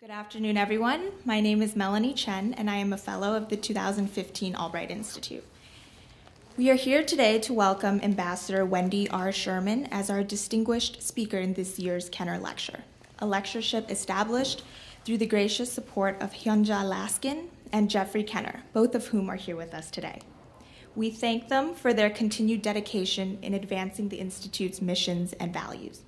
Good afternoon, everyone. My name is Melanie Chen, and I am a fellow of the 2015 Albright Institute. We are here today to welcome Ambassador Wendy R. Sherman as our distinguished speaker in this year's Kenner Lecture, a lectureship established through the gracious support of Hyunja Laskin and Jeffrey Kenner, both of whom are here with us today. We thank them for their continued dedication in advancing the Institute's missions and values.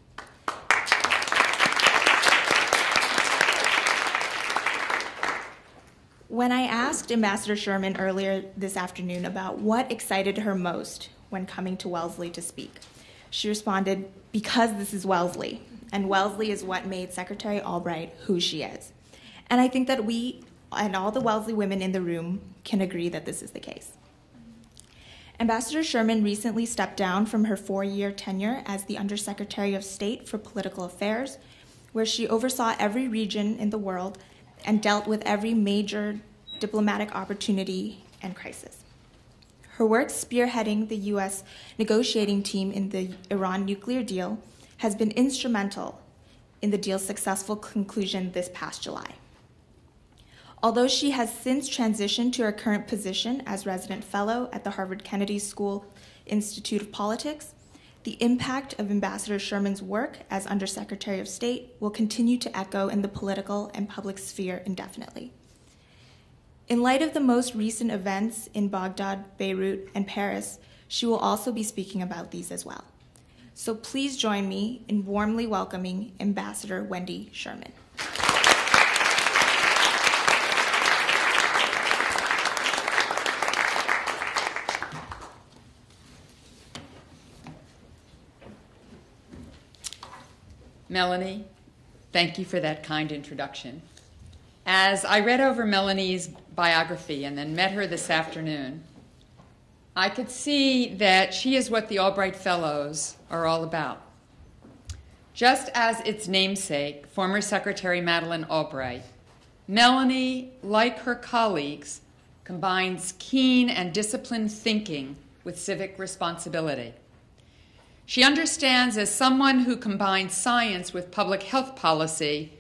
When I asked Ambassador Sherman earlier this afternoon about what excited her most when coming to Wellesley to speak, she responded, Because this is Wellesley, and Wellesley is what made Secretary Albright who she is. And I think that we and all the Wellesley women in the room can agree that this is the case. Ambassador Sherman recently stepped down from her four year tenure as the Undersecretary of State for Political Affairs, where she oversaw every region in the world and dealt with every major diplomatic opportunity and crisis. Her work spearheading the U.S. negotiating team in the Iran nuclear deal has been instrumental in the deal's successful conclusion this past July. Although she has since transitioned to her current position as resident fellow at the Harvard Kennedy School Institute of Politics, the impact of Ambassador Sherman's work as Undersecretary of State will continue to echo in the political and public sphere indefinitely. In light of the most recent events in Baghdad, Beirut, and Paris, she will also be speaking about these as well. So please join me in warmly welcoming Ambassador Wendy Sherman. Melanie, thank you for that kind introduction. As I read over Melanie's biography and then met her this afternoon, I could see that she is what the Albright Fellows are all about. Just as its namesake, former Secretary Madeleine Albright, Melanie, like her colleagues, combines keen and disciplined thinking with civic responsibility. She understands, as someone who combines science with public health policy,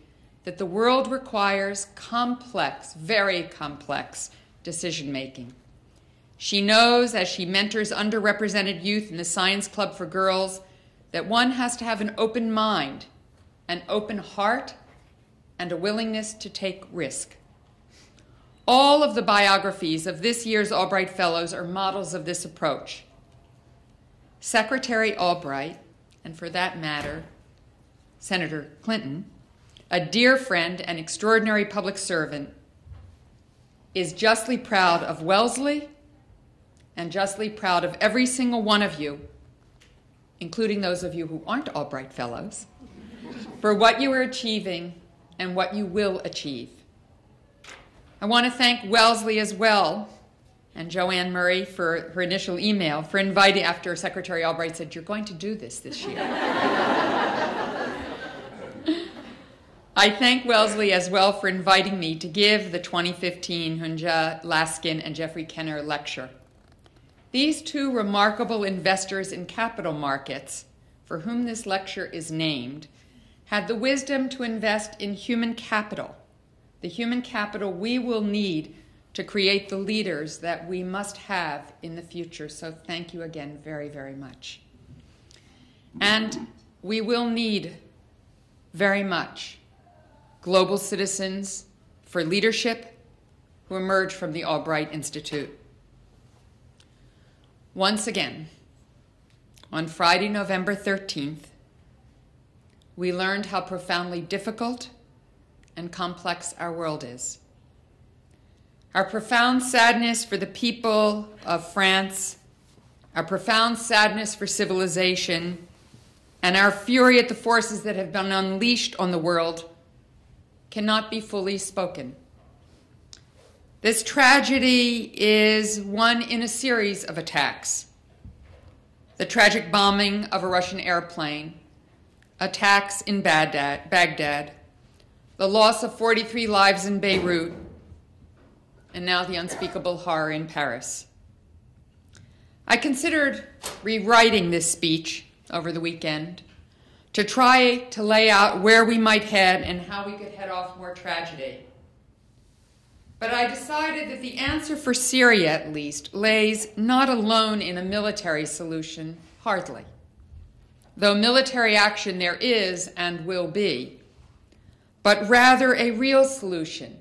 that the world requires complex, very complex decision making. She knows, as she mentors underrepresented youth in the Science Club for Girls, that one has to have an open mind, an open heart, and a willingness to take risk. All of the biographies of this year's Albright Fellows are models of this approach. Secretary Albright, and for that matter, Senator Clinton, a dear friend and extraordinary public servant, is justly proud of Wellesley and justly proud of every single one of you, including those of you who aren't Albright Fellows, for what you are achieving and what you will achieve. I want to thank Wellesley as well and Joanne Murray for her initial email for inviting, after Secretary Albright said, You're going to do this this year. I thank Wellesley as well for inviting me to give the 2015 Hyunja Laskin and Jeffrey Kenner lecture. These two remarkable investors in capital markets, for whom this lecture is named, had the wisdom to invest in human capital, the human capital we will need to create the leaders that we must have in the future. So thank you again very, very much. And we will need very much global citizens for leadership who emerge from the Albright Institute. Once again, on Friday, November 13th, we learned how profoundly difficult and complex our world is. Our profound sadness for the people of France, our profound sadness for civilization, and our fury at the forces that have been unleashed on the world cannot be fully spoken. This tragedy is one in a series of attacks. The tragic bombing of a Russian airplane, attacks in Baghdad, the loss of 43 lives in Beirut, and now the unspeakable horror in Paris. I considered rewriting this speech over the weekend to try to lay out where we might head and how we could head off more tragedy. But I decided that the answer for Syria, at least, lays not alone in a military solution, hardly. Though military action there is and will be, but rather a real solution.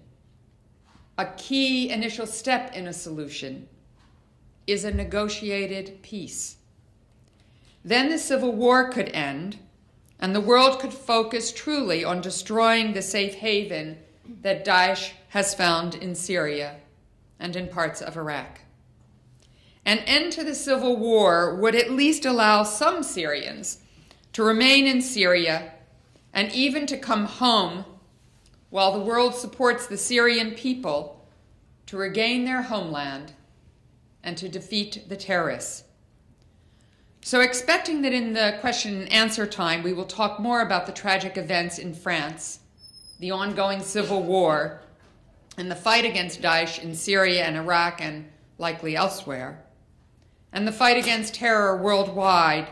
A key initial step in a solution is a negotiated peace. Then the civil war could end, and the world could focus truly on destroying the safe haven that Daesh has found in Syria and in parts of Iraq. An end to the civil war would at least allow some Syrians to remain in Syria and even to come home while the world supports the Syrian people to regain their homeland and to defeat the terrorists. So, expecting that in the question and answer time we will talk more about the tragic events in France, the ongoing civil war, and the fight against Daesh in Syria and Iraq and likely elsewhere, and the fight against terror worldwide,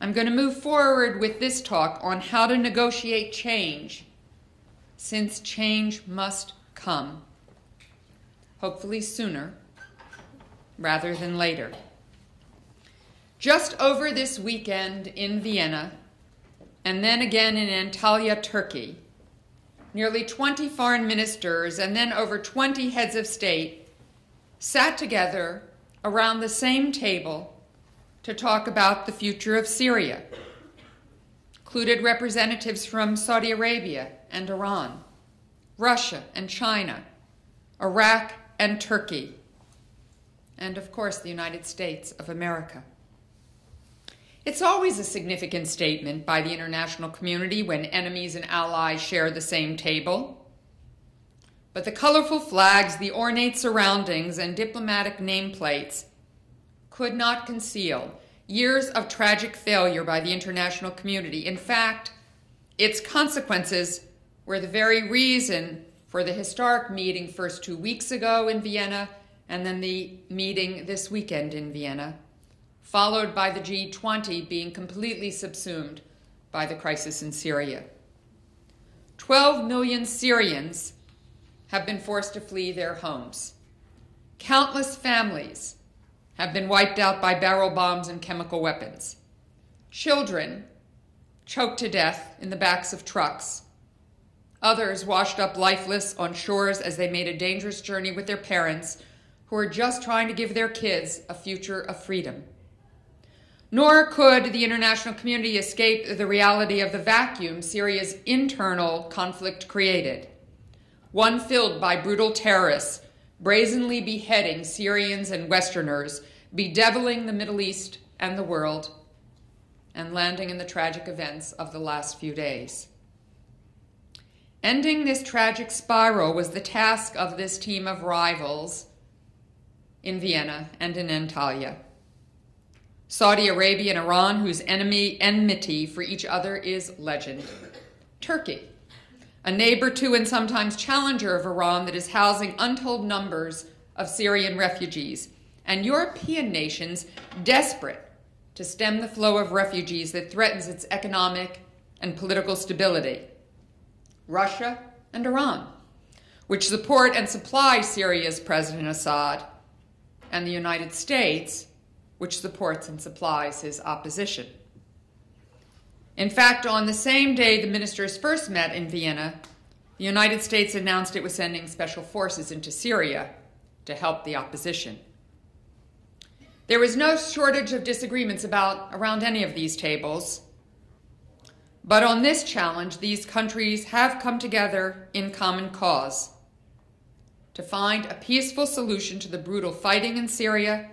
I'm going to move forward with this talk on how to negotiate change, since change must come, hopefully sooner rather than later. Just over this weekend in Vienna, and then again in Antalya, Turkey, nearly 20 foreign ministers and then over 20 heads of state sat together around the same table to talk about the future of Syria. Included representatives from Saudi Arabia and Iran, Russia and China, Iraq and Turkey, and of course the United States of America. It's always a significant statement by the international community when enemies and allies share the same table. But the colorful flags, the ornate surroundings, and diplomatic nameplates could not conceal years of tragic failure by the international community. In fact, its consequences were the very reason for the historic meeting first two weeks ago in Vienna and then the meeting this weekend in Vienna followed by the G20 being completely subsumed by the crisis in Syria. 12 million Syrians have been forced to flee their homes. Countless families have been wiped out by barrel bombs and chemical weapons. Children choked to death in the backs of trucks. Others washed up lifeless on shores as they made a dangerous journey with their parents who are just trying to give their kids a future of freedom. Nor could the international community escape the reality of the vacuum Syria's internal conflict created. One filled by brutal terrorists, brazenly beheading Syrians and Westerners, bedeviling the Middle East and the world, and landing in the tragic events of the last few days. Ending this tragic spiral was the task of this team of rivals in Vienna and in Antalya. Saudi Arabia and Iran, whose enemy enmity for each other is legend. Turkey, a neighbor to and sometimes challenger of Iran that is housing untold numbers of Syrian refugees, and European nations desperate to stem the flow of refugees that threatens its economic and political stability. Russia and Iran, which support and supply Syria's President Assad, and the United States, which supports and supplies his opposition. In fact, on the same day the ministers first met in Vienna, the United States announced it was sending special forces into Syria to help the opposition. There was no shortage of disagreements about around any of these tables. But on this challenge, these countries have come together in common cause to find a peaceful solution to the brutal fighting in Syria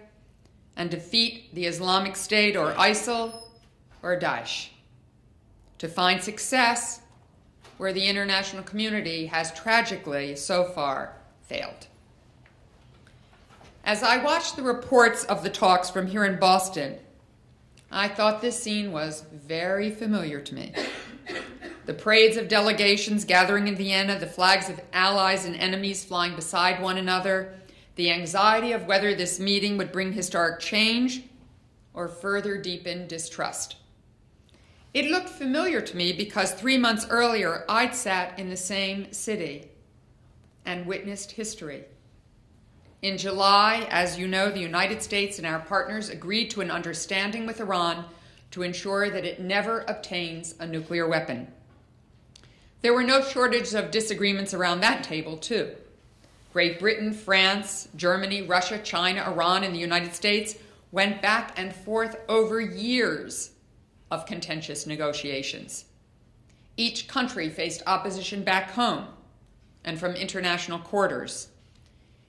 and defeat the Islamic State or ISIL or Daesh. To find success where the international community has tragically so far failed. As I watched the reports of the talks from here in Boston, I thought this scene was very familiar to me. The parades of delegations gathering in Vienna, the flags of allies and enemies flying beside one another, the anxiety of whether this meeting would bring historic change or further deepen distrust. It looked familiar to me because three months earlier I'd sat in the same city and witnessed history. In July, as you know, the United States and our partners agreed to an understanding with Iran to ensure that it never obtains a nuclear weapon. There were no shortage of disagreements around that table, too. Great Britain, France, Germany, Russia, China, Iran, and the United States went back and forth over years of contentious negotiations. Each country faced opposition back home and from international quarters.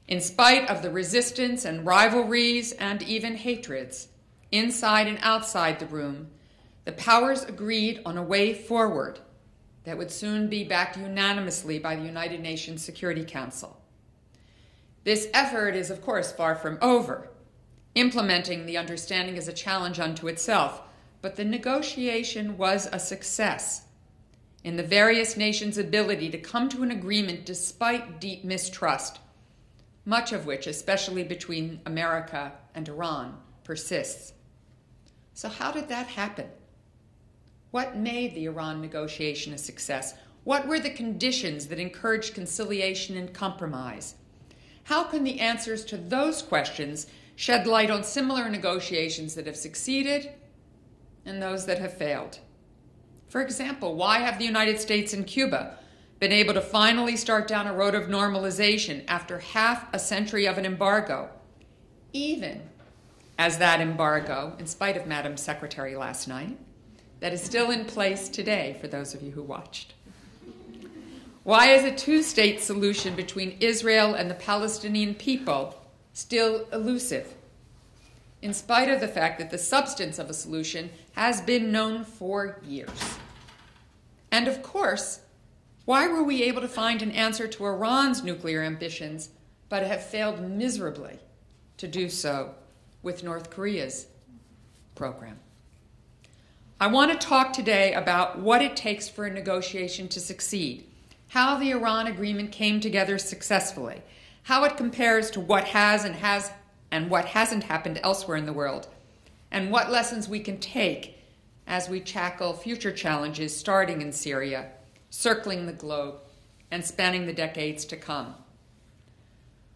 In spite of the resistance and rivalries and even hatreds, inside and outside the room, the powers agreed on a way forward that would soon be backed unanimously by the United Nations Security Council. This effort is, of course, far from over. Implementing the understanding is a challenge unto itself, but the negotiation was a success in the various nations' ability to come to an agreement despite deep mistrust, much of which, especially between America and Iran, persists. So, how did that happen? What made the Iran negotiation a success? What were the conditions that encouraged conciliation and compromise? How can the answers to those questions shed light on similar negotiations that have succeeded and those that have failed. For example, why have the United States and Cuba been able to finally start down a road of normalization after half a century of an embargo, even as that embargo, in spite of Madam Secretary last night, that is still in place today for those of you who watched? Why is a two state solution between Israel and the Palestinian people still elusive? in spite of the fact that the substance of a solution has been known for years. And of course, why were we able to find an answer to Iran's nuclear ambitions but have failed miserably to do so with North Korea's program? I want to talk today about what it takes for a negotiation to succeed, how the Iran agreement came together successfully, how it compares to what has and has and what hasn't happened elsewhere in the world, and what lessons we can take as we tackle future challenges starting in Syria, circling the globe, and spanning the decades to come.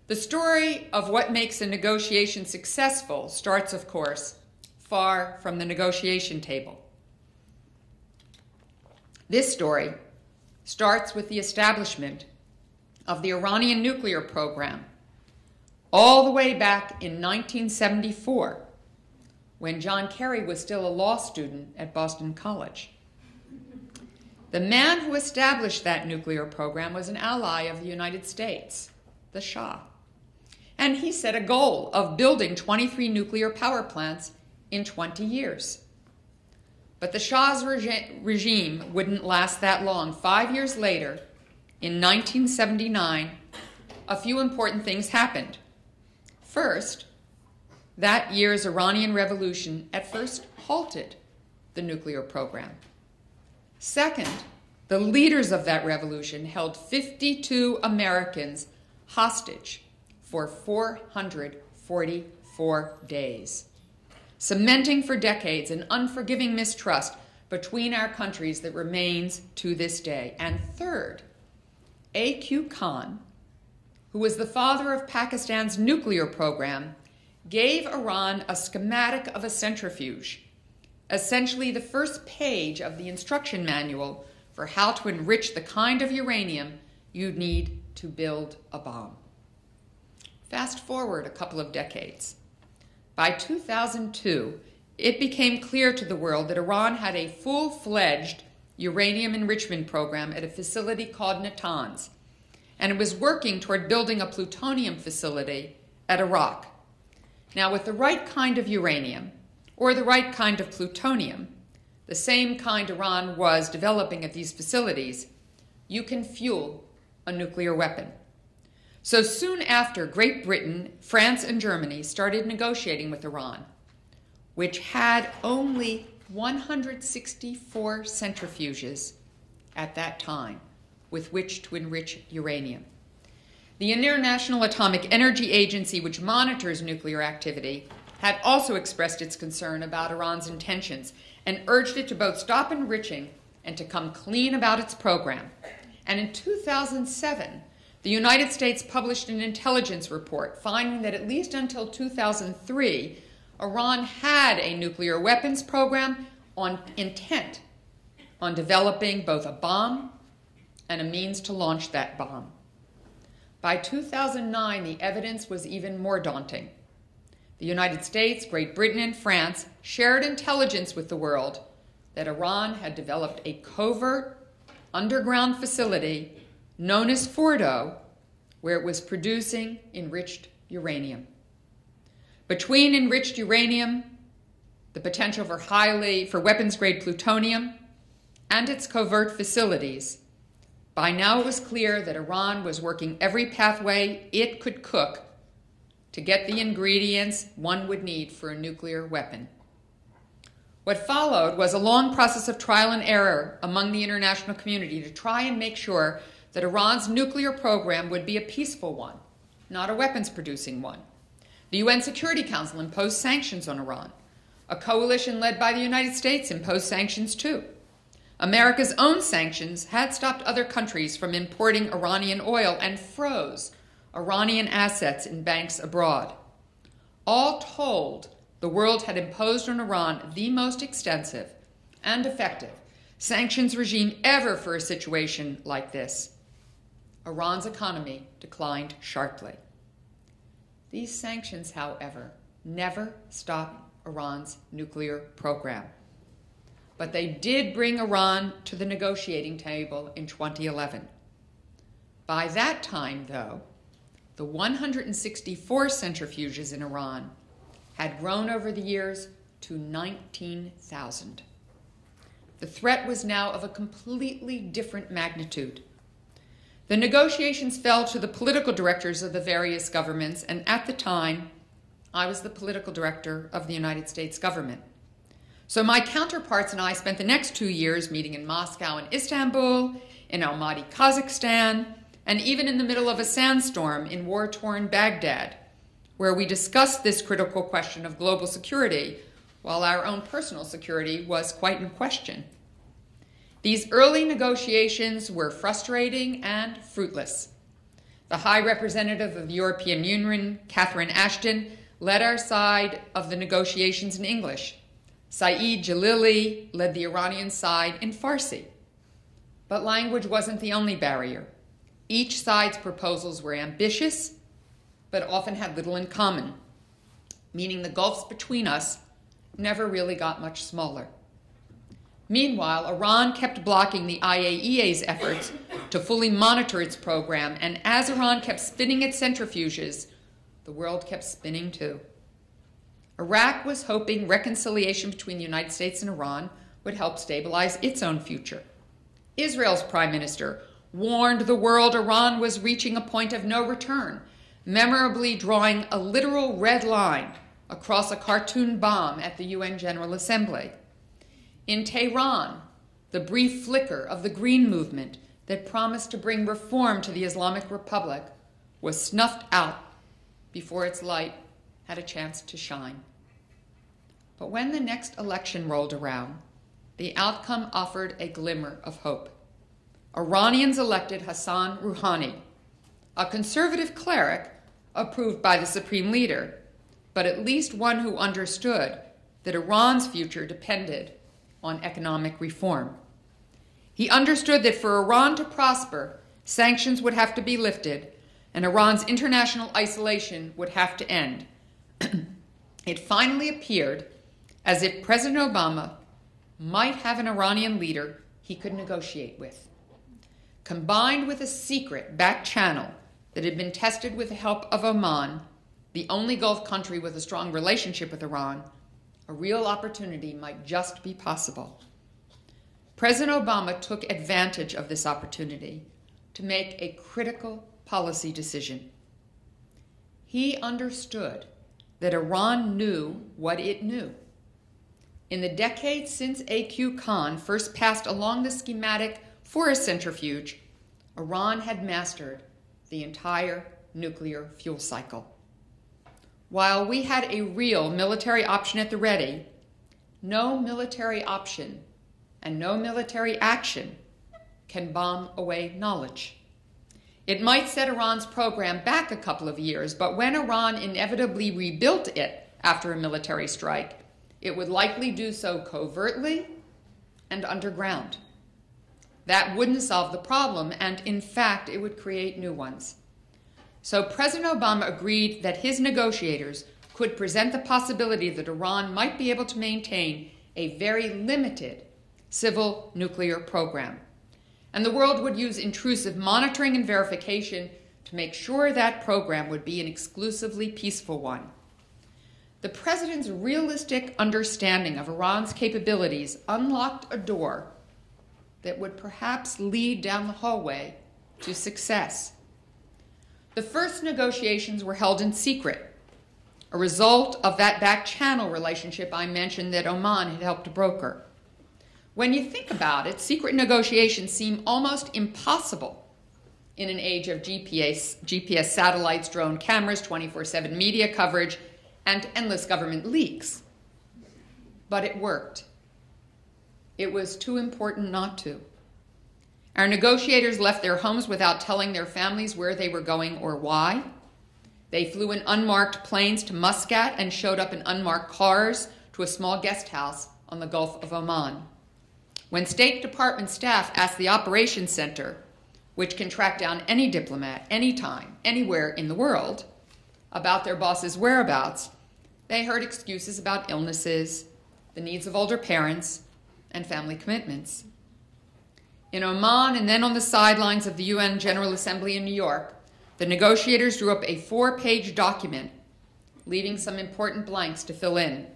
The story of what makes a negotiation successful starts, of course, far from the negotiation table. This story starts with the establishment of the Iranian nuclear program all the way back in 1974 when John Kerry was still a law student at Boston College. The man who established that nuclear program was an ally of the United States, the Shah. And he set a goal of building 23 nuclear power plants in 20 years. But the Shah's regi- regime wouldn't last that long. Five years later, in 1979, a few important things happened. First, that year's Iranian revolution at first halted the nuclear program. Second, the leaders of that revolution held 52 Americans hostage for 444 days, cementing for decades an unforgiving mistrust between our countries that remains to this day. And third, A.Q. Khan, who was the father of Pakistan's nuclear program, gave Iran a schematic of a centrifuge, essentially the first page of the instruction manual for how to enrich the kind of uranium you'd need to build a bomb. Fast forward a couple of decades. By 2002, it became clear to the world that Iran had a full fledged uranium enrichment program at a facility called Natanz and it was working toward building a plutonium facility at Arak. Now, with the right kind of uranium, or the right kind of plutonium, the same kind Iran was developing at these facilities, you can fuel a nuclear weapon. So soon after, Great Britain, France, and Germany started negotiating with Iran, which had only 164 centrifuges at that time with which to enrich uranium. The International Atomic Energy Agency, which monitors nuclear activity, had also expressed its concern about Iran's intentions and urged it to both stop enriching and to come clean about its program. And in 2007, the United States published an intelligence report finding that at least until 2003, Iran had a nuclear weapons program on intent on developing both a bomb and a means to launch that bomb. By 2009, the evidence was even more daunting. The United States, Great Britain, and France shared intelligence with the world that Iran had developed a covert underground facility known as Fordo, where it was producing enriched uranium. Between enriched uranium, the potential for highly for weapons grade plutonium, and its covert facilities, by now it was clear that Iran was working every pathway it could cook to get the ingredients one would need for a nuclear weapon. What followed was a long process of trial and error among the international community to try and make sure that Iran's nuclear program would be a peaceful one, not a weapons producing one. The UN Security Council imposed sanctions on Iran. A coalition led by the United States imposed sanctions too. America's own sanctions had stopped other countries from importing Iranian oil and froze Iranian assets in banks abroad. All told, the world had imposed on Iran the most extensive and effective sanctions regime ever for a situation like this. Iran's economy declined sharply. These sanctions, however, never stopped Iran's nuclear program. But they did bring Iran to the negotiating table in 2011. By that time, though, the 164 centrifuges in Iran had grown over the years to 19,000. The threat was now of a completely different magnitude. The negotiations fell to the political directors of the various governments, and at the time, I was the political director of the United States government. So my counterparts and I spent the next two years meeting in Moscow and Istanbul, in Almaty, Kazakhstan, and even in the middle of a sandstorm in war torn Baghdad, where we discussed this critical question of global security while our own personal security was quite in question. These early negotiations were frustrating and fruitless. The High Representative of the European Union, Catherine Ashton, led our side of the negotiations in English. Saeed Jalili led the Iranian side in Farsi. But language wasn't the only barrier. Each side's proposals were ambitious, but often had little in common, meaning the gulfs between us never really got much smaller. Meanwhile, Iran kept blocking the IAEA's efforts to fully monitor its program, and as Iran kept spinning its centrifuges, the world kept spinning too. Iraq was hoping reconciliation between the United States and Iran would help stabilize its own future. Israel's prime minister warned the world Iran was reaching a point of no return, memorably drawing a literal red line across a cartoon bomb at the UN General Assembly. In Tehran, the brief flicker of the Green Movement that promised to bring reform to the Islamic Republic was snuffed out before its light had a chance to shine. But when the next election rolled around, the outcome offered a glimmer of hope. Iranians elected Hassan Rouhani, a conservative cleric approved by the supreme leader, but at least one who understood that Iran's future depended on economic reform. He understood that for Iran to prosper, sanctions would have to be lifted and Iran's international isolation would have to end. it finally appeared as if President Obama might have an Iranian leader he could negotiate with combined with a secret back channel that had been tested with the help of Oman, the only Gulf country with a strong relationship with Iran, a real opportunity might just be possible. President Obama took advantage of this opportunity to make a critical policy decision. He understood that Iran knew what it knew. In the decades since A.Q. Khan first passed along the schematic for a centrifuge, Iran had mastered the entire nuclear fuel cycle. While we had a real military option at the ready, no military option and no military action can bomb away knowledge. It might set Iran's program back a couple of years, but when Iran inevitably rebuilt it after a military strike, it would likely do so covertly and underground. That wouldn't solve the problem, and in fact, it would create new ones. So President Obama agreed that his negotiators could present the possibility that Iran might be able to maintain a very limited civil nuclear program. And the world would use intrusive monitoring and verification to make sure that program would be an exclusively peaceful one. The president's realistic understanding of Iran's capabilities unlocked a door that would perhaps lead down the hallway to success. The first negotiations were held in secret, a result of that back channel relationship I mentioned that Oman had helped broker. When you think about it, secret negotiations seem almost impossible in an age of GPS, GPS satellites, drone cameras, 24 7 media coverage, and endless government leaks. But it worked. It was too important not to. Our negotiators left their homes without telling their families where they were going or why. They flew in unmarked planes to Muscat and showed up in unmarked cars to a small guest house on the Gulf of Oman. When State Department staff asked the Operations Center, which can track down any diplomat anytime, anywhere in the world, about their boss's whereabouts, they heard excuses about illnesses, the needs of older parents, and family commitments. In Oman and then on the sidelines of the UN General Assembly in New York, the negotiators drew up a four page document, leaving some important blanks to fill in.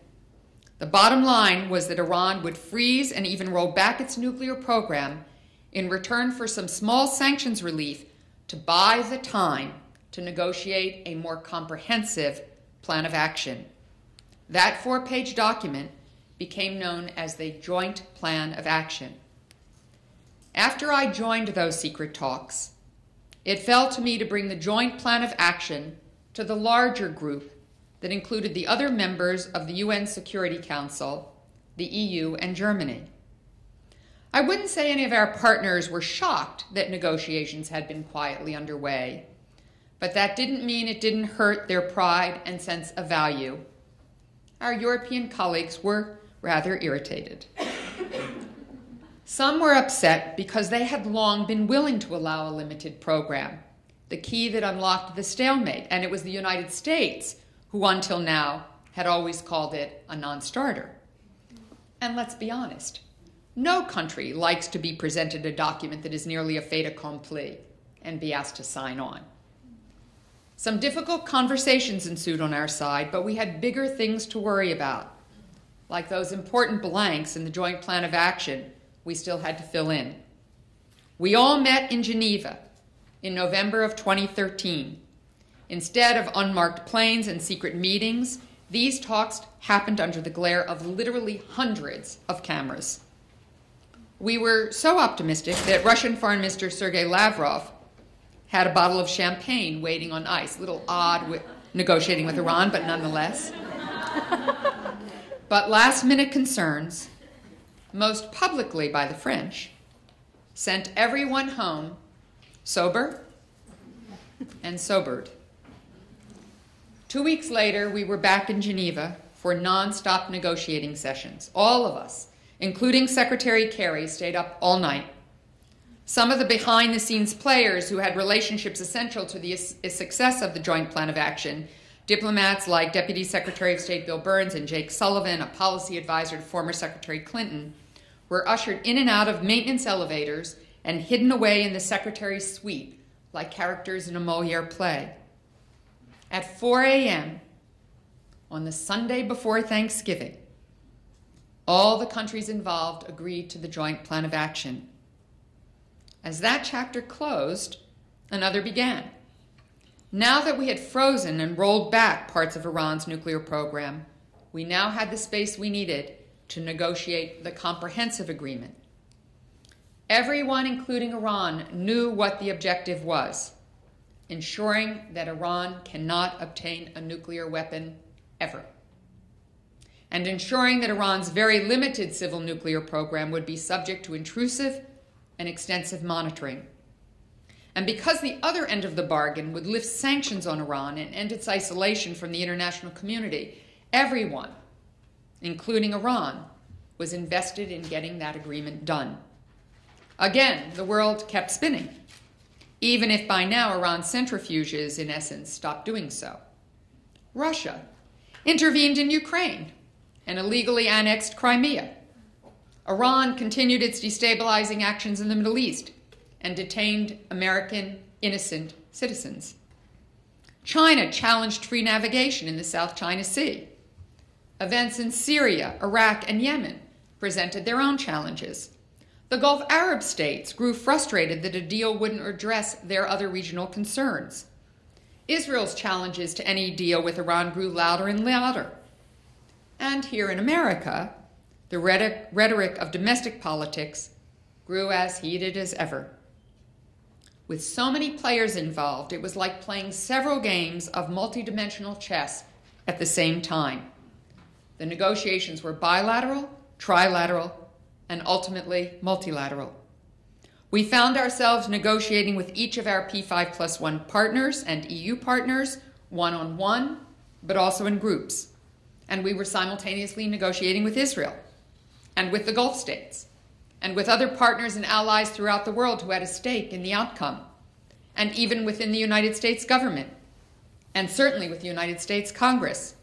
The bottom line was that Iran would freeze and even roll back its nuclear program in return for some small sanctions relief to buy the time to negotiate a more comprehensive plan of action. That four page document became known as the Joint Plan of Action. After I joined those secret talks, it fell to me to bring the Joint Plan of Action to the larger group that included the other members of the UN Security Council, the EU, and Germany. I wouldn't say any of our partners were shocked that negotiations had been quietly underway, but that didn't mean it didn't hurt their pride and sense of value. Our European colleagues were rather irritated. Some were upset because they had long been willing to allow a limited program, the key that unlocked the stalemate, and it was the United States who until now had always called it a non starter. And let's be honest, no country likes to be presented a document that is nearly a fait accompli and be asked to sign on. Some difficult conversations ensued on our side, but we had bigger things to worry about, like those important blanks in the Joint Plan of Action we still had to fill in. We all met in Geneva in November of 2013 Instead of unmarked planes and secret meetings, these talks happened under the glare of literally hundreds of cameras. We were so optimistic that Russian Foreign Minister Sergei Lavrov had a bottle of champagne waiting on ice. A little odd with negotiating with Iran, but nonetheless. but last minute concerns, most publicly by the French, sent everyone home sober and sobered. Two weeks later, we were back in Geneva for non-stop negotiating sessions. All of us, including Secretary Kerry, stayed up all night. Some of the behind the scenes players who had relationships essential to the uh, success of the Joint Plan of Action, diplomats like Deputy Secretary of State Bill Burns and Jake Sullivan, a policy advisor to former Secretary Clinton, were ushered in and out of maintenance elevators and hidden away in the Secretary's suite like characters in a Moliere play at 4 a.m. on the Sunday before Thanksgiving, all the countries involved agreed to the Joint Plan of Action. As that chapter closed, another began. Now that we had frozen and rolled back parts of Iran's nuclear program, we now had the space we needed to negotiate the comprehensive agreement. Everyone, including Iran, knew what the objective was ensuring that Iran cannot obtain a nuclear weapon ever, and ensuring that Iran's very limited civil nuclear program would be subject to intrusive and extensive monitoring. And because the other end of the bargain would lift sanctions on Iran and end its isolation from the international community, everyone, including Iran, was invested in getting that agreement done. Again, the world kept spinning, even if by now Iran's centrifuges, in essence, stopped doing so. Russia intervened in Ukraine and illegally annexed Crimea. Iran continued its destabilizing actions in the Middle East and detained American innocent citizens. China challenged free navigation in the South China Sea. Events in Syria, Iraq, and Yemen presented their own challenges. The Gulf Arab states grew frustrated that a deal wouldn't address their other regional concerns. Israel's challenges to any deal with Iran grew louder and louder. And here in America, the rhetoric of domestic politics grew as heated as ever. With so many players involved, it was like playing several games of multidimensional chess at the same time. The negotiations were bilateral, trilateral, and ultimately multilateral. We found ourselves negotiating with each of our P5 plus 1 partners and EU partners, one on one, but also in groups. And we were simultaneously negotiating with Israel and with the Gulf states and with other partners and allies throughout the world who had a stake in the outcome, and even within the United States government, and certainly with the United States Congress.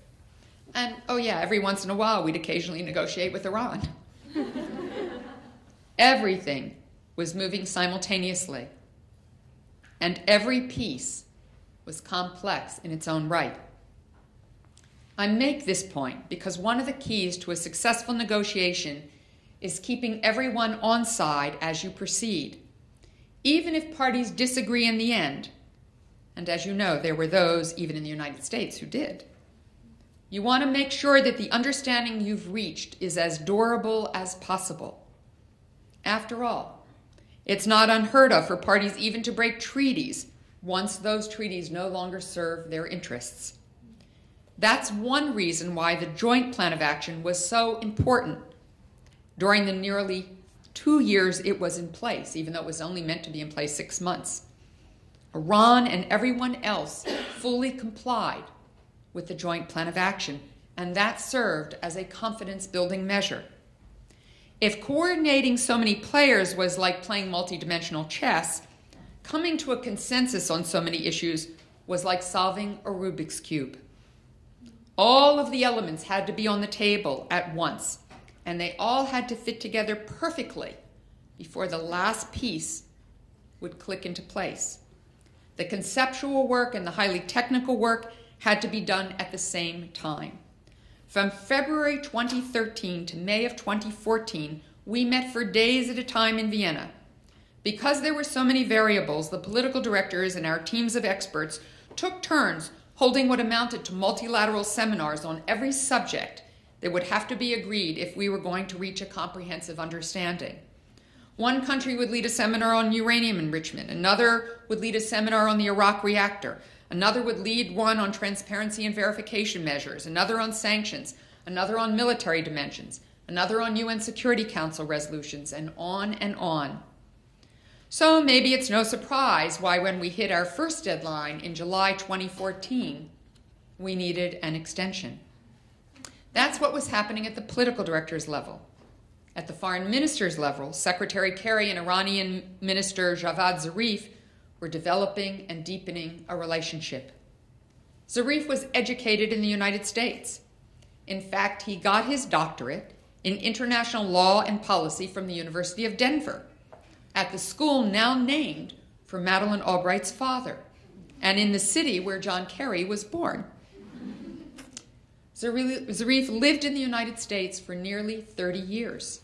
And oh, yeah, every once in a while we'd occasionally negotiate with Iran. Everything was moving simultaneously, and every piece was complex in its own right. I make this point because one of the keys to a successful negotiation is keeping everyone on side as you proceed, even if parties disagree in the end. And as you know, there were those, even in the United States, who did. You want to make sure that the understanding you've reached is as durable as possible. After all, it's not unheard of for parties even to break treaties once those treaties no longer serve their interests. That's one reason why the Joint Plan of Action was so important during the nearly two years it was in place, even though it was only meant to be in place six months. Iran and everyone else fully complied with the Joint Plan of Action, and that served as a confidence building measure. If coordinating so many players was like playing multidimensional chess, coming to a consensus on so many issues was like solving a Rubik's Cube. All of the elements had to be on the table at once and they all had to fit together perfectly before the last piece would click into place. The conceptual work and the highly technical work had to be done at the same time. From February 2013 to May of 2014, we met for days at a time in Vienna. Because there were so many variables, the political directors and our teams of experts took turns holding what amounted to multilateral seminars on every subject that would have to be agreed if we were going to reach a comprehensive understanding. One country would lead a seminar on uranium enrichment, another would lead a seminar on the Arak reactor, another would lead one on transparency and verification measures, another on sanctions, another on military dimensions, another on UN Security Council resolutions, and on and on. So maybe it's no surprise why, when we hit our first deadline in July 2014, we needed an extension. That's what was happening at the political directors level. At the foreign ministers level, Secretary Kerry and Iranian Minister Javad Zarif were developing and deepening a relationship. Zarif was educated in the United States. In fact, he got his doctorate in international law and policy from the University of Denver, at the school now named for Madeleine Albright's father, and in the city where John Kerry was born. Zarif lived in the United States for nearly 30 years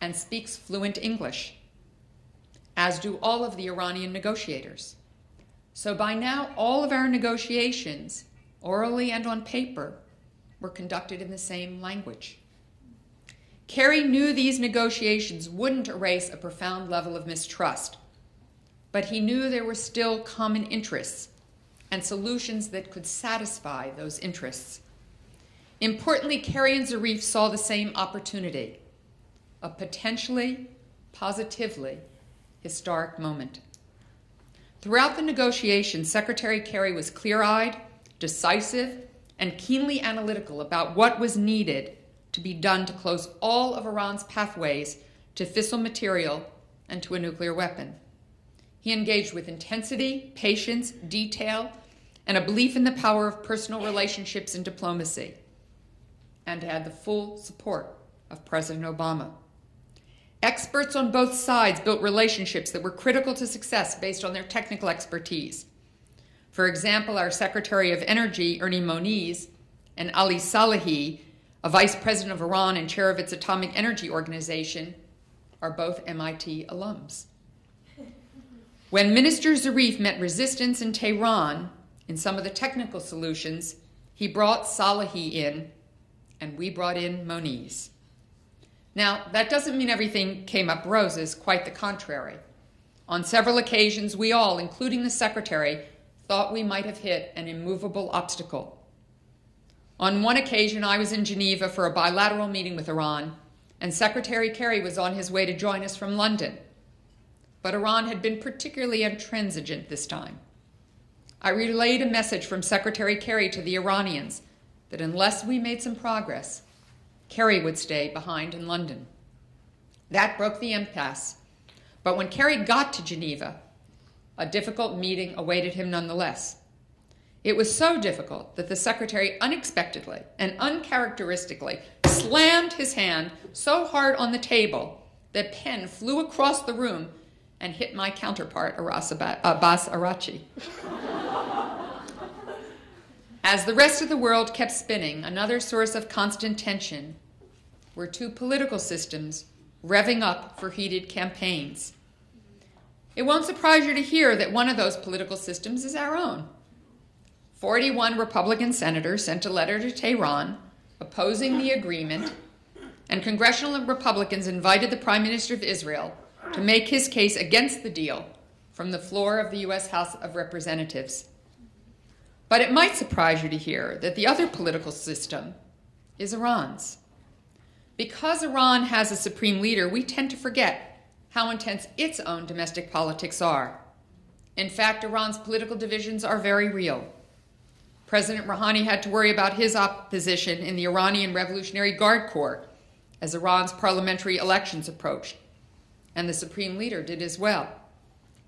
and speaks fluent English, as do all of the Iranian negotiators. So by now, all of our negotiations, orally and on paper, were conducted in the same language. Kerry knew these negotiations wouldn't erase a profound level of mistrust. but he knew there were still common interests and solutions that could satisfy those interests. Importantly, Kerry and Zarif saw the same opportunity, a potentially, positively historic moment. Throughout the negotiations, Secretary Kerry was clear eyed, decisive, and keenly analytical about what was needed to be done to close all of Iran's pathways to fissile material and to a nuclear weapon. He engaged with intensity, patience, detail, and a belief in the power of personal relationships and diplomacy, and had the full support of President Obama. Experts on both sides built relationships that were critical to success based on their technical expertise. For example, our Secretary of Energy, Ernie Moniz, and Ali Salehi, a vice president of Iran and chair of its Atomic Energy Organization, are both MIT alums. When Minister Zarif met resistance in Tehran in some of the technical solutions, he brought Salehi in, and we brought in Moniz. Now, that doesn't mean everything came up roses, quite the contrary. On several occasions, we all, including the Secretary, thought we might have hit an immovable obstacle. On one occasion, I was in Geneva for a bilateral meeting with Iran, and Secretary Kerry was on his way to join us from London. But Iran had been particularly intransigent this time. I relayed a message from Secretary Kerry to the Iranians that unless we made some progress, Kerry would stay behind in London. That broke the impasse. But when Kerry got to Geneva, a difficult meeting awaited him nonetheless. It was so difficult that the secretary unexpectedly and uncharacteristically slammed his hand so hard on the table that pen flew across the room and hit my counterpart, Abbas Araghchi. As the rest of the world kept spinning, another source of constant tension were two political systems revving up for heated campaigns. It won't surprise you to hear that one of those political systems is our own. 41 Republican senators sent a letter to Tehran opposing the agreement, and congressional Republicans invited the Prime Minister of Israel to make his case against the deal from the floor of the U.S. House of Representatives. But it might surprise you to hear that the other political system is Iran's. Because Iran has a supreme leader, we tend to forget how intense its own domestic politics are. In fact, Iran's political divisions are very real. President Rouhani had to worry about his opposition in the Iranian Revolutionary Guard Corps as Iran's parliamentary elections approached, and the supreme leader did as well.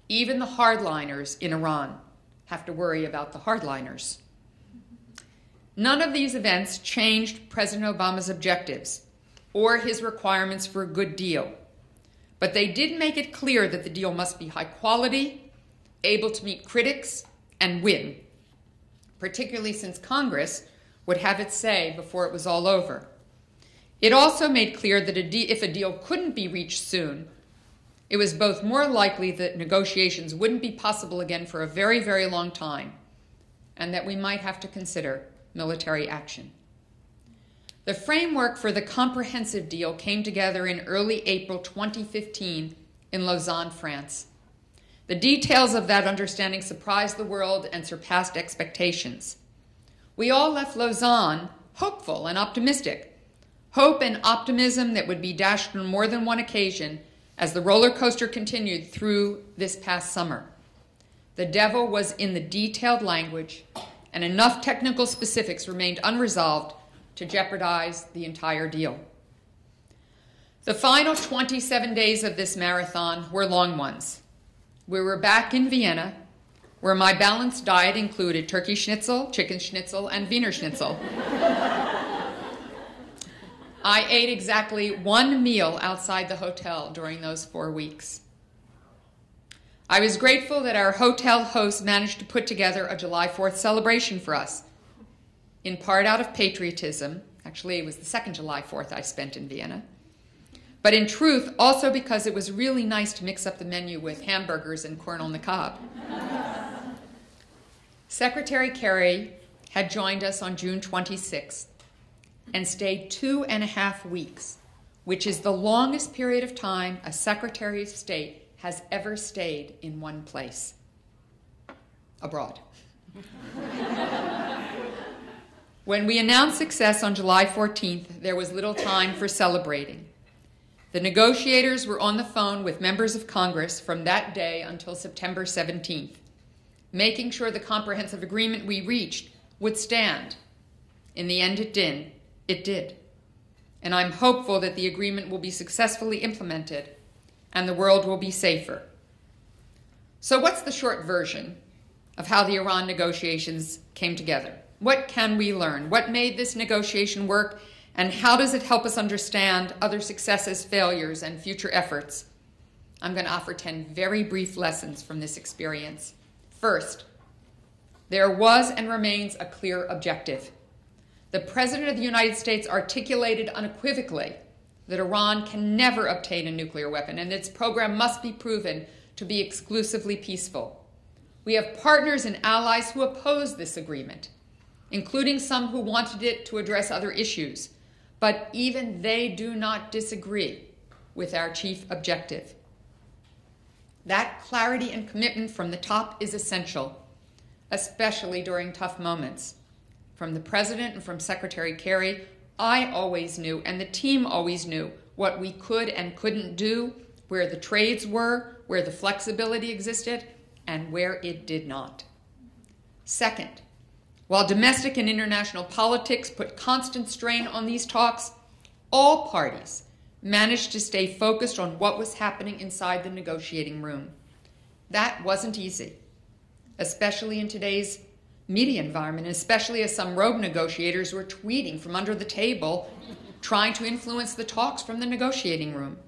Even the hardliners in Iran have to worry about the hardliners. None of these events changed President Obama's objectives or his requirements for a good deal. But they did make it clear that the deal must be high quality, able to meet critics, and win, particularly since Congress would have its say before it was all over. It also made clear that a de- if a deal couldn't be reached soon, it was both more likely that negotiations wouldn't be possible again for a very, very long time, and that we might have to consider military action. The framework for the comprehensive deal came together in early April 2015 in Lausanne, France. The details of that understanding surprised the world and surpassed expectations. We all left Lausanne hopeful and optimistic. Hope and optimism that would be dashed on more than one occasion as the roller coaster continued through this past summer. The devil was in the detailed language, and enough technical specifics remained unresolved to jeopardize the entire deal. The final 27 days of this marathon were long ones. We were back in Vienna, where my balanced diet included turkey schnitzel, chicken schnitzel, and Wiener schnitzel. I ate exactly one meal outside the hotel during those four weeks. I was grateful that our hotel host managed to put together a July 4th celebration for us in part out of patriotism. Actually, it was the second July 4th I spent in Vienna. But in truth, also because it was really nice to mix up the menu with hamburgers and corn on the cob. Secretary Kerry had joined us on June 26th and stayed two and a half weeks, which is the longest period of time a Secretary of State has ever stayed in one place abroad. when we announced success on July 14th, there was little time for celebrating. The negotiators were on the phone with members of Congress from that day until September 17th, making sure the comprehensive agreement we reached would stand. In the end, it did. It did. And I'm hopeful that the agreement will be successfully implemented and the world will be safer. So, what's the short version of how the Iran negotiations came together? What can we learn? What made this negotiation work and how does it help us understand other successes, failures, and future efforts? I'm going to offer 10 very brief lessons from this experience. First, there was and remains a clear objective. The President of the United States articulated unequivocally that Iran can never obtain a nuclear weapon and its program must be proven to be exclusively peaceful. We have partners and allies who oppose this agreement, including some who wanted it to address other issues, but even they do not disagree with our chief objective. That clarity and commitment from the top is essential, especially during tough moments. From the President and from Secretary Kerry, I always knew, and the team always knew, what we could and couldn't do, where the trades were, where the flexibility existed, and where it did not. Second, while domestic and international politics put constant strain on these talks, all parties managed to stay focused on what was happening inside the negotiating room. That wasn't easy, especially in today's media environment, especially as some rogue negotiators were tweeting from under the table, trying to influence the talks from the negotiating room.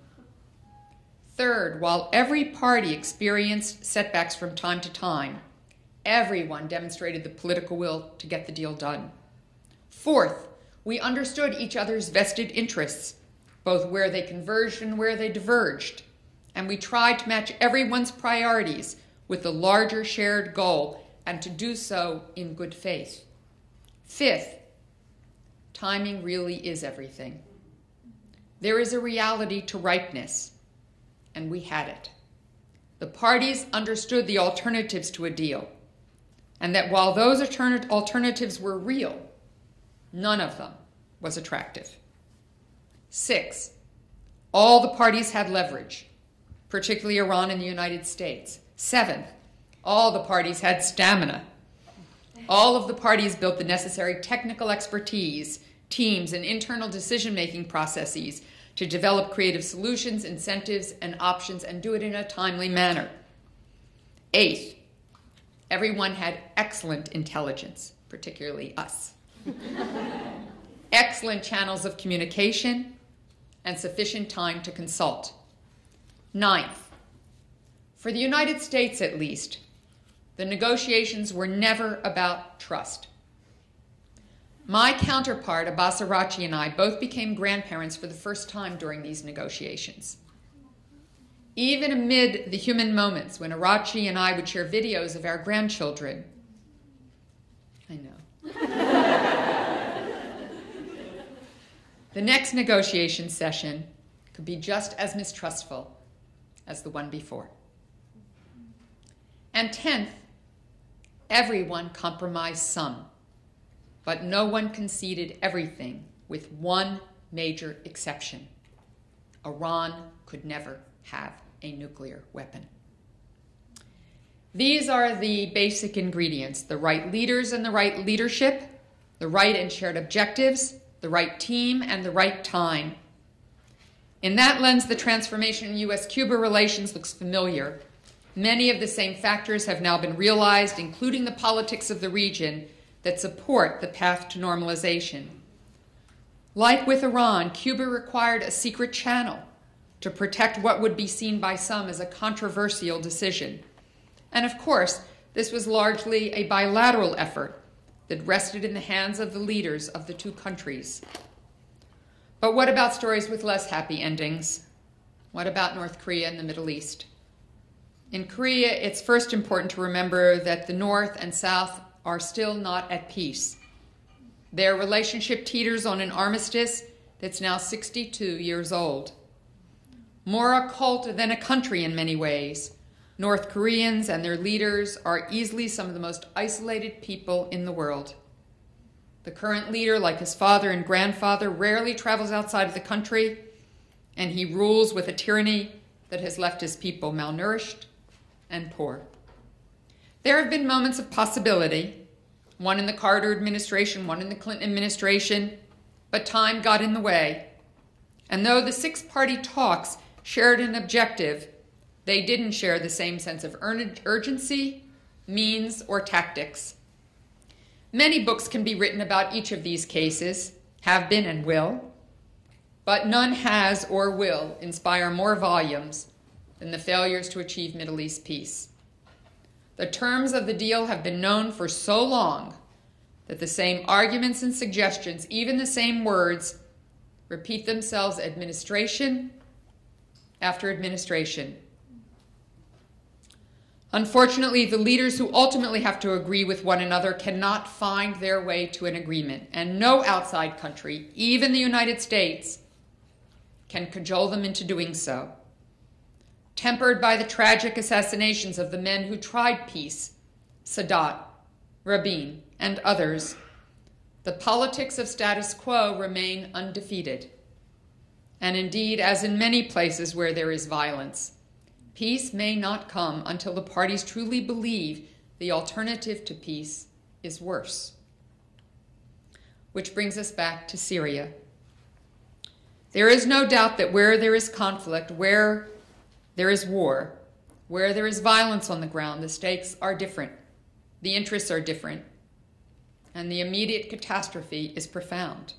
Third, while every party experienced setbacks from time to time, Everyone demonstrated the political will to get the deal done. Fourth, we understood each other's vested interests, both where they converged and where they diverged, and we tried to match everyone's priorities with the larger shared goal and to do so in good faith. Fifth, timing really is everything. There is a reality to ripeness, and we had it. The parties understood the alternatives to a deal and that while those alternatives were real, none of them was attractive. Six, all the parties had leverage, particularly Iran and the United States. Seventh, all the parties had stamina. All of the parties built the necessary technical expertise, teams, and internal decision making processes to develop creative solutions, incentives, and options and do it in a timely manner. Eighth, Everyone had excellent intelligence, particularly us. excellent channels of communication and sufficient time to consult. Ninth, for the United States at least, the negotiations were never about trust. My counterpart, Abbas Araghchi, and I both became grandparents for the first time during these negotiations. Even amid the human moments when Araghchi and I would share videos of our grandchildren. I know. the next negotiation session could be just as mistrustful as the one before. And tenth, everyone compromised some, but no one conceded everything, with one major exception Iran could never have a nuclear weapon. These are the basic ingredients the right leaders and the right leadership, the right and shared objectives, the right team, and the right time. In that lens, the transformation in U.S. Cuba relations looks familiar. Many of the same factors have now been realized, including the politics of the region that support the path to normalization. Like with Iran, Cuba required a secret channel to protect what would be seen by some as a controversial decision. And of course, this was largely a bilateral effort that rested in the hands of the leaders of the two countries. But what about stories with less happy endings? What about North Korea and the Middle East? In Korea, it's first important to remember that the North and South are still not at peace. Their relationship teeters on an armistice that's now 62 years old. More a cult than a country in many ways. North Koreans and their leaders are easily some of the most isolated people in the world. The current leader, like his father and grandfather, rarely travels outside of the country, and he rules with a tyranny that has left his people malnourished and poor. There have been moments of possibility, one in the Carter administration, one in the Clinton administration, but time got in the way. And though the six party talks shared an objective, they didn't share the same sense of urgency, means, or tactics. Many books can be written about each of these cases, have been and will, but none has or will inspire more volumes than the failures to achieve Middle East peace. The terms of the deal have been known for so long that the same arguments and suggestions, even the same words, repeat themselves administration after administration. Unfortunately, the leaders who ultimately have to agree with one another cannot find their way to an agreement, and no outside country, even the United States, can cajole them into doing so. Tempered by the tragic assassinations of the men who tried peace, Sadat, Rabin, and others, the politics of status quo remain undefeated. And indeed, as in many places where there is violence, peace may not come until the parties truly believe the alternative to peace is worse. Which brings us back to Syria. There is no doubt that where there is conflict, where there is war, where there is violence on the ground, the stakes are different, the interests are different, and the immediate catastrophe is profound.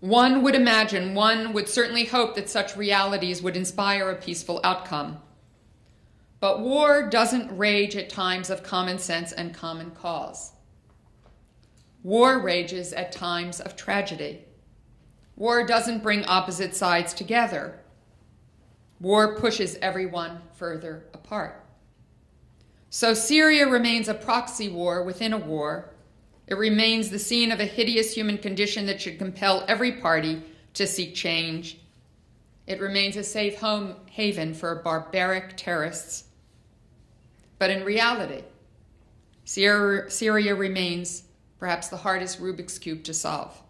One would imagine, one would certainly hope that such realities would inspire a peaceful outcome. But war doesn't rage at times of common sense and common cause. War rages at times of tragedy. War doesn't bring opposite sides together. War pushes everyone further apart. So Syria remains a proxy war within a war it remains the scene of a hideous human condition that should compel every party to seek change. It remains a safe home haven for barbaric terrorists. But in reality, Syria, Syria remains perhaps the hardest Rubik's Cube to solve.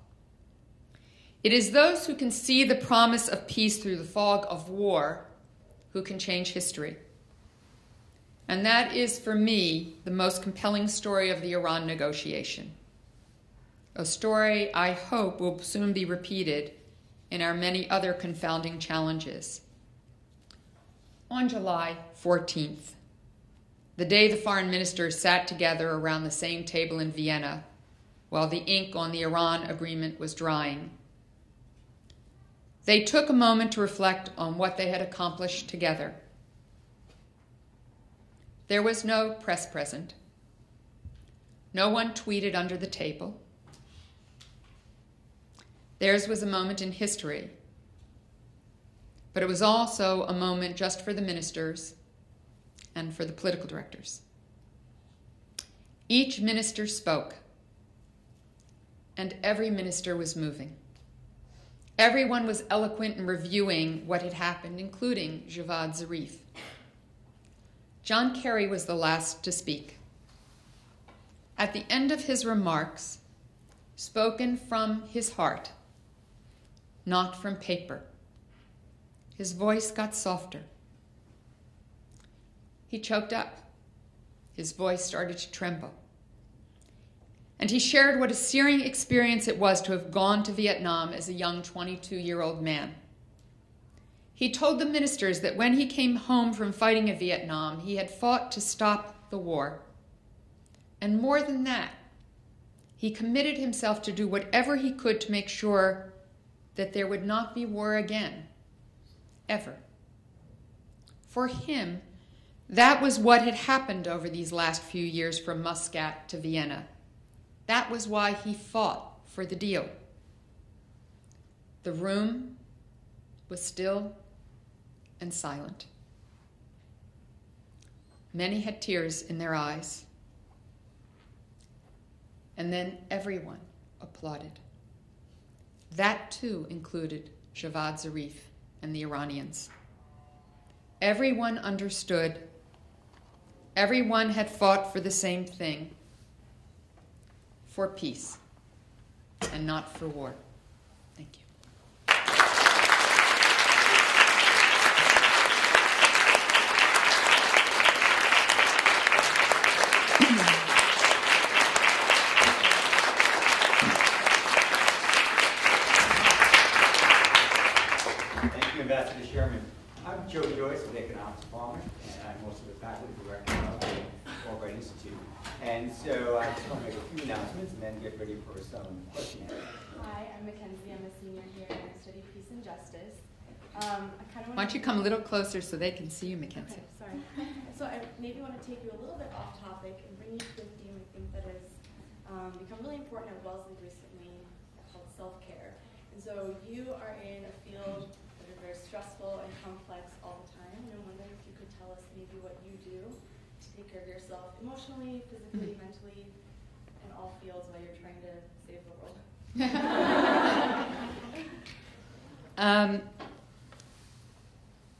It is those who can see the promise of peace through the fog of war who can change history. And that is, for me, the most compelling story of the Iran negotiation. A story I hope will soon be repeated in our many other confounding challenges. On July 14th, the day the foreign ministers sat together around the same table in Vienna while the ink on the Iran agreement was drying, they took a moment to reflect on what they had accomplished together. There was no press present. No one tweeted under the table. Theirs was a moment in history, but it was also a moment just for the ministers and for the political directors. Each minister spoke, and every minister was moving. Everyone was eloquent in reviewing what had happened, including Javad Zarif. John Kerry was the last to speak. At the end of his remarks, spoken from his heart, not from paper, his voice got softer. He choked up. His voice started to tremble. And he shared what a searing experience it was to have gone to Vietnam as a young 22 year old man. He told the ministers that when he came home from fighting in Vietnam, he had fought to stop the war. And more than that, he committed himself to do whatever he could to make sure that there would not be war again, ever. For him, that was what had happened over these last few years from Muscat to Vienna. That was why he fought for the deal. The room was still and silent. Many had tears in their eyes. And then everyone applauded. That too included Javad Zarif. and the Iranians. Everyone understood. Everyone had fought for the same thing for peace and not for war. Thank you. Thank you, Ambassador Sherman. I'm Joe Joyce with the Economics Department, and I'm also the faculty director of the Albright Institute. And so I just want to make a few announcements and then get ready for some questions. Hi, I'm Mackenzie. I'm a senior here and I study peace and justice. Um, I kind of Why don't you come a little closer so they can see you, Mackenzie? Okay, sorry. So I maybe want to take you a little bit off topic and bring you to a theme I think that has um, become really important at Wellesley recently called self-care. And so you are in a field that is very stressful and complex all the time. And I'm wondering if you could tell us maybe what you do to take care of yourself emotionally, physically, mentally, in all fields while you're trying to save the world. Um,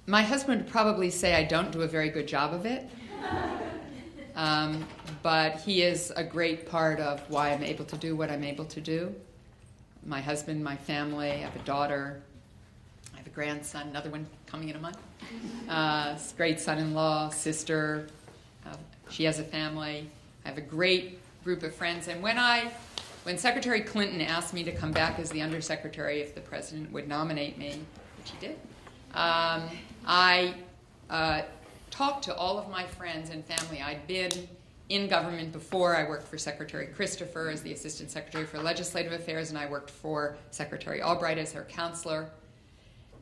my husband would probably say I don't do a very good job of it. Um, but he is a great part of why I'm able to do what I'm able to do. My husband, my family, I have a daughter, I have a grandson, another one coming in a month, uh, great son in law, sister. Uh, she has a family. I have a great group of friends. And when I when Secretary Clinton asked me to come back as the undersecretary if the president would nominate me, which he did, um, I uh, talked to all of my friends and family. I'd been in government before. I worked for Secretary Christopher as the Assistant Secretary for Legislative Affairs, and I worked for Secretary Albright as her counselor.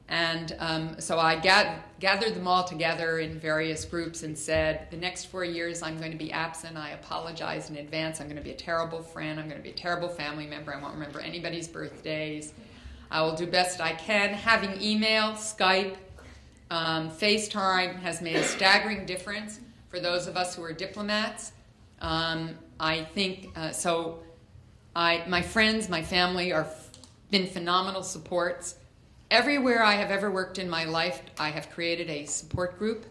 And um, so I gath- gathered them all together in various groups and said, the next four years I'm going to be absent. I apologize in advance. I'm going to be a terrible friend. I'm going to be a terrible family member. I won't remember anybody's birthdays. I will do best I can. Having email, Skype, um, FaceTime has made a staggering difference for those of us who are diplomats. Um, I think uh, so. I, my friends, my family are been phenomenal supports. Everywhere I have ever worked in my life, I have created a support group.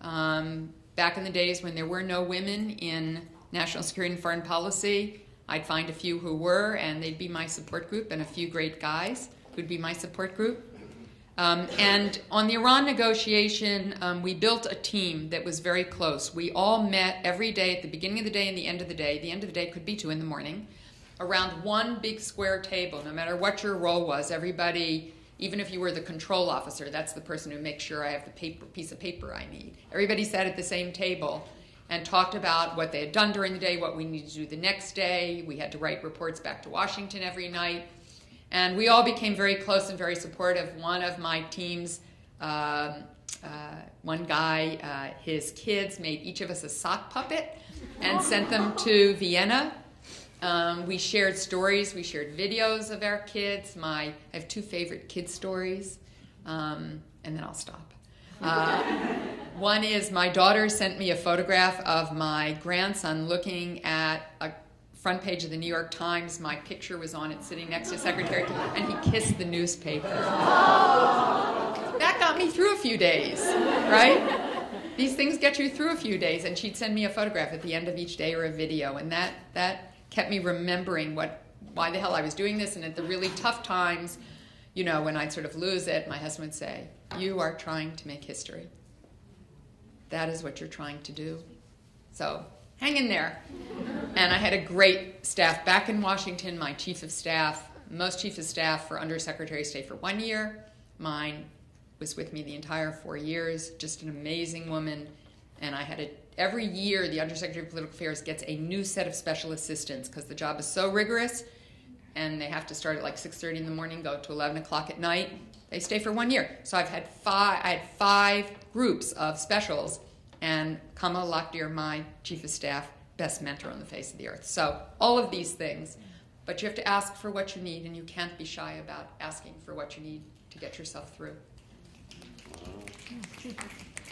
Um, back in the days when there were no women in national security and foreign policy, I'd find a few who were, and they'd be my support group, and a few great guys who'd be my support group. Um, and on the Iran negotiation, um, we built a team that was very close. We all met every day at the beginning of the day and the end of the day. The end of the day could be two in the morning, around one big square table, no matter what your role was. Everybody, even if you were the control officer, that's the person who makes sure I have the paper, piece of paper I need. Everybody sat at the same table and talked about what they had done during the day, what we needed to do the next day. We had to write reports back to Washington every night. And we all became very close and very supportive. One of my teams, um, uh, one guy, uh, his kids made each of us a sock puppet and sent them to Vienna. Um, we shared stories, we shared videos of our kids. My, I have two favorite kid stories, um, and then I'll stop. Uh, one is my daughter sent me a photograph of my grandson looking at a front page of the New York Times. My picture was on it sitting next to Secretary, and he kissed the newspaper. That got me through a few days, right? These things get you through a few days, and she'd send me a photograph at the end of each day or a video, and that that kept me remembering what why the hell I was doing this, and at the really tough times, you know, when I'd sort of lose it, my husband would say, "You are trying to make history. That is what you're trying to do." So hang in there. And I had a great staff back in Washington. My chief of staff, most chief of staff for undersecretary of state for one year. Mine was with me the entire four years. Just an amazing woman. And I had a every year the undersecretary of political affairs gets a new set of special assistants because the job is so rigorous and they have to start at like 6.30 in the morning go to 11 o'clock at night they stay for one year so i've had five i had five groups of specials and Kamala Lakhdhir, my chief of staff, best mentor on the face of the earth. So all of these things, but you have to ask for what you need, and you can't be shy about asking for what you need to get yourself through.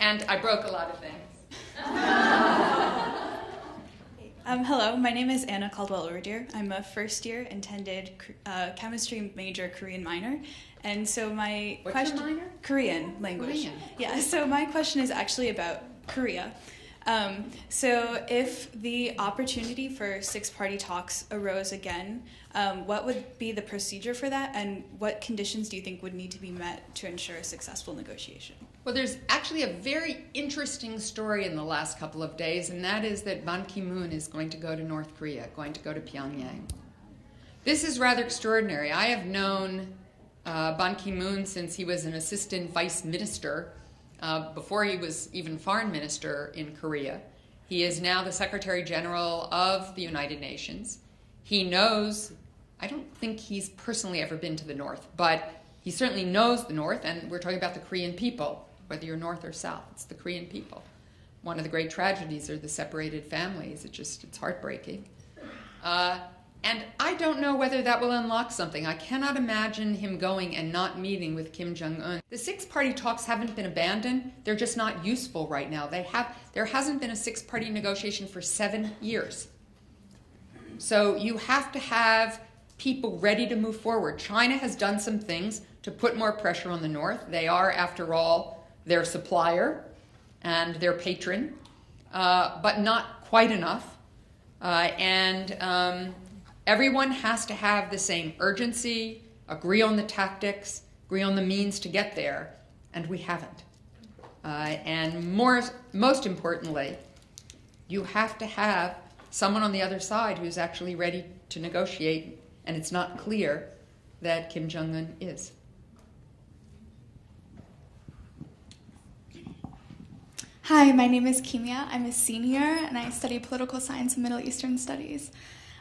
And I broke a lot of things. Um, hello, my name is Anna Caldwell Ordeer. I'm a first year intended uh, chemistry major, Korean minor. And so my What's question minor? Korean language. Korean. Yeah, so my question is actually about Korea. Um, so if the opportunity for six party talks arose again, um, what would be the procedure for that and what conditions do you think would need to be met to ensure a successful negotiation? Well, there's actually a very interesting story in the last couple of days, and that is that Ban Ki moon is going to go to North Korea, going to go to Pyongyang. This is rather extraordinary. I have known uh, Ban Ki moon since he was an assistant vice minister, uh, before he was even foreign minister in Korea. He is now the Secretary General of the United Nations. He knows, I don't think he's personally ever been to the North, but he certainly knows the North, and we're talking about the Korean people, whether you're North or South, it's the Korean people. One of the great tragedies are the separated families. It just, it's heartbreaking. Uh, and I don't know whether that will unlock something. I cannot imagine him going and not meeting with Kim Jong Un. The six party talks haven't been abandoned. They're just not useful right now. They have, there hasn't been a six party negotiation for seven years. So you have to have people ready to move forward. China has done some things to put more pressure on the North. They are, after all, their supplier and their patron, uh, but not quite enough. Uh, and um, Everyone has to have the same urgency, agree on the tactics, agree on the means to get there, and we haven't. Uh, and more, most importantly, you have to have someone on the other side who's actually ready to negotiate, and it's not clear that Kim Jong un is. Hi, my name is Kimia. I'm a senior and I study political science and Middle Eastern studies.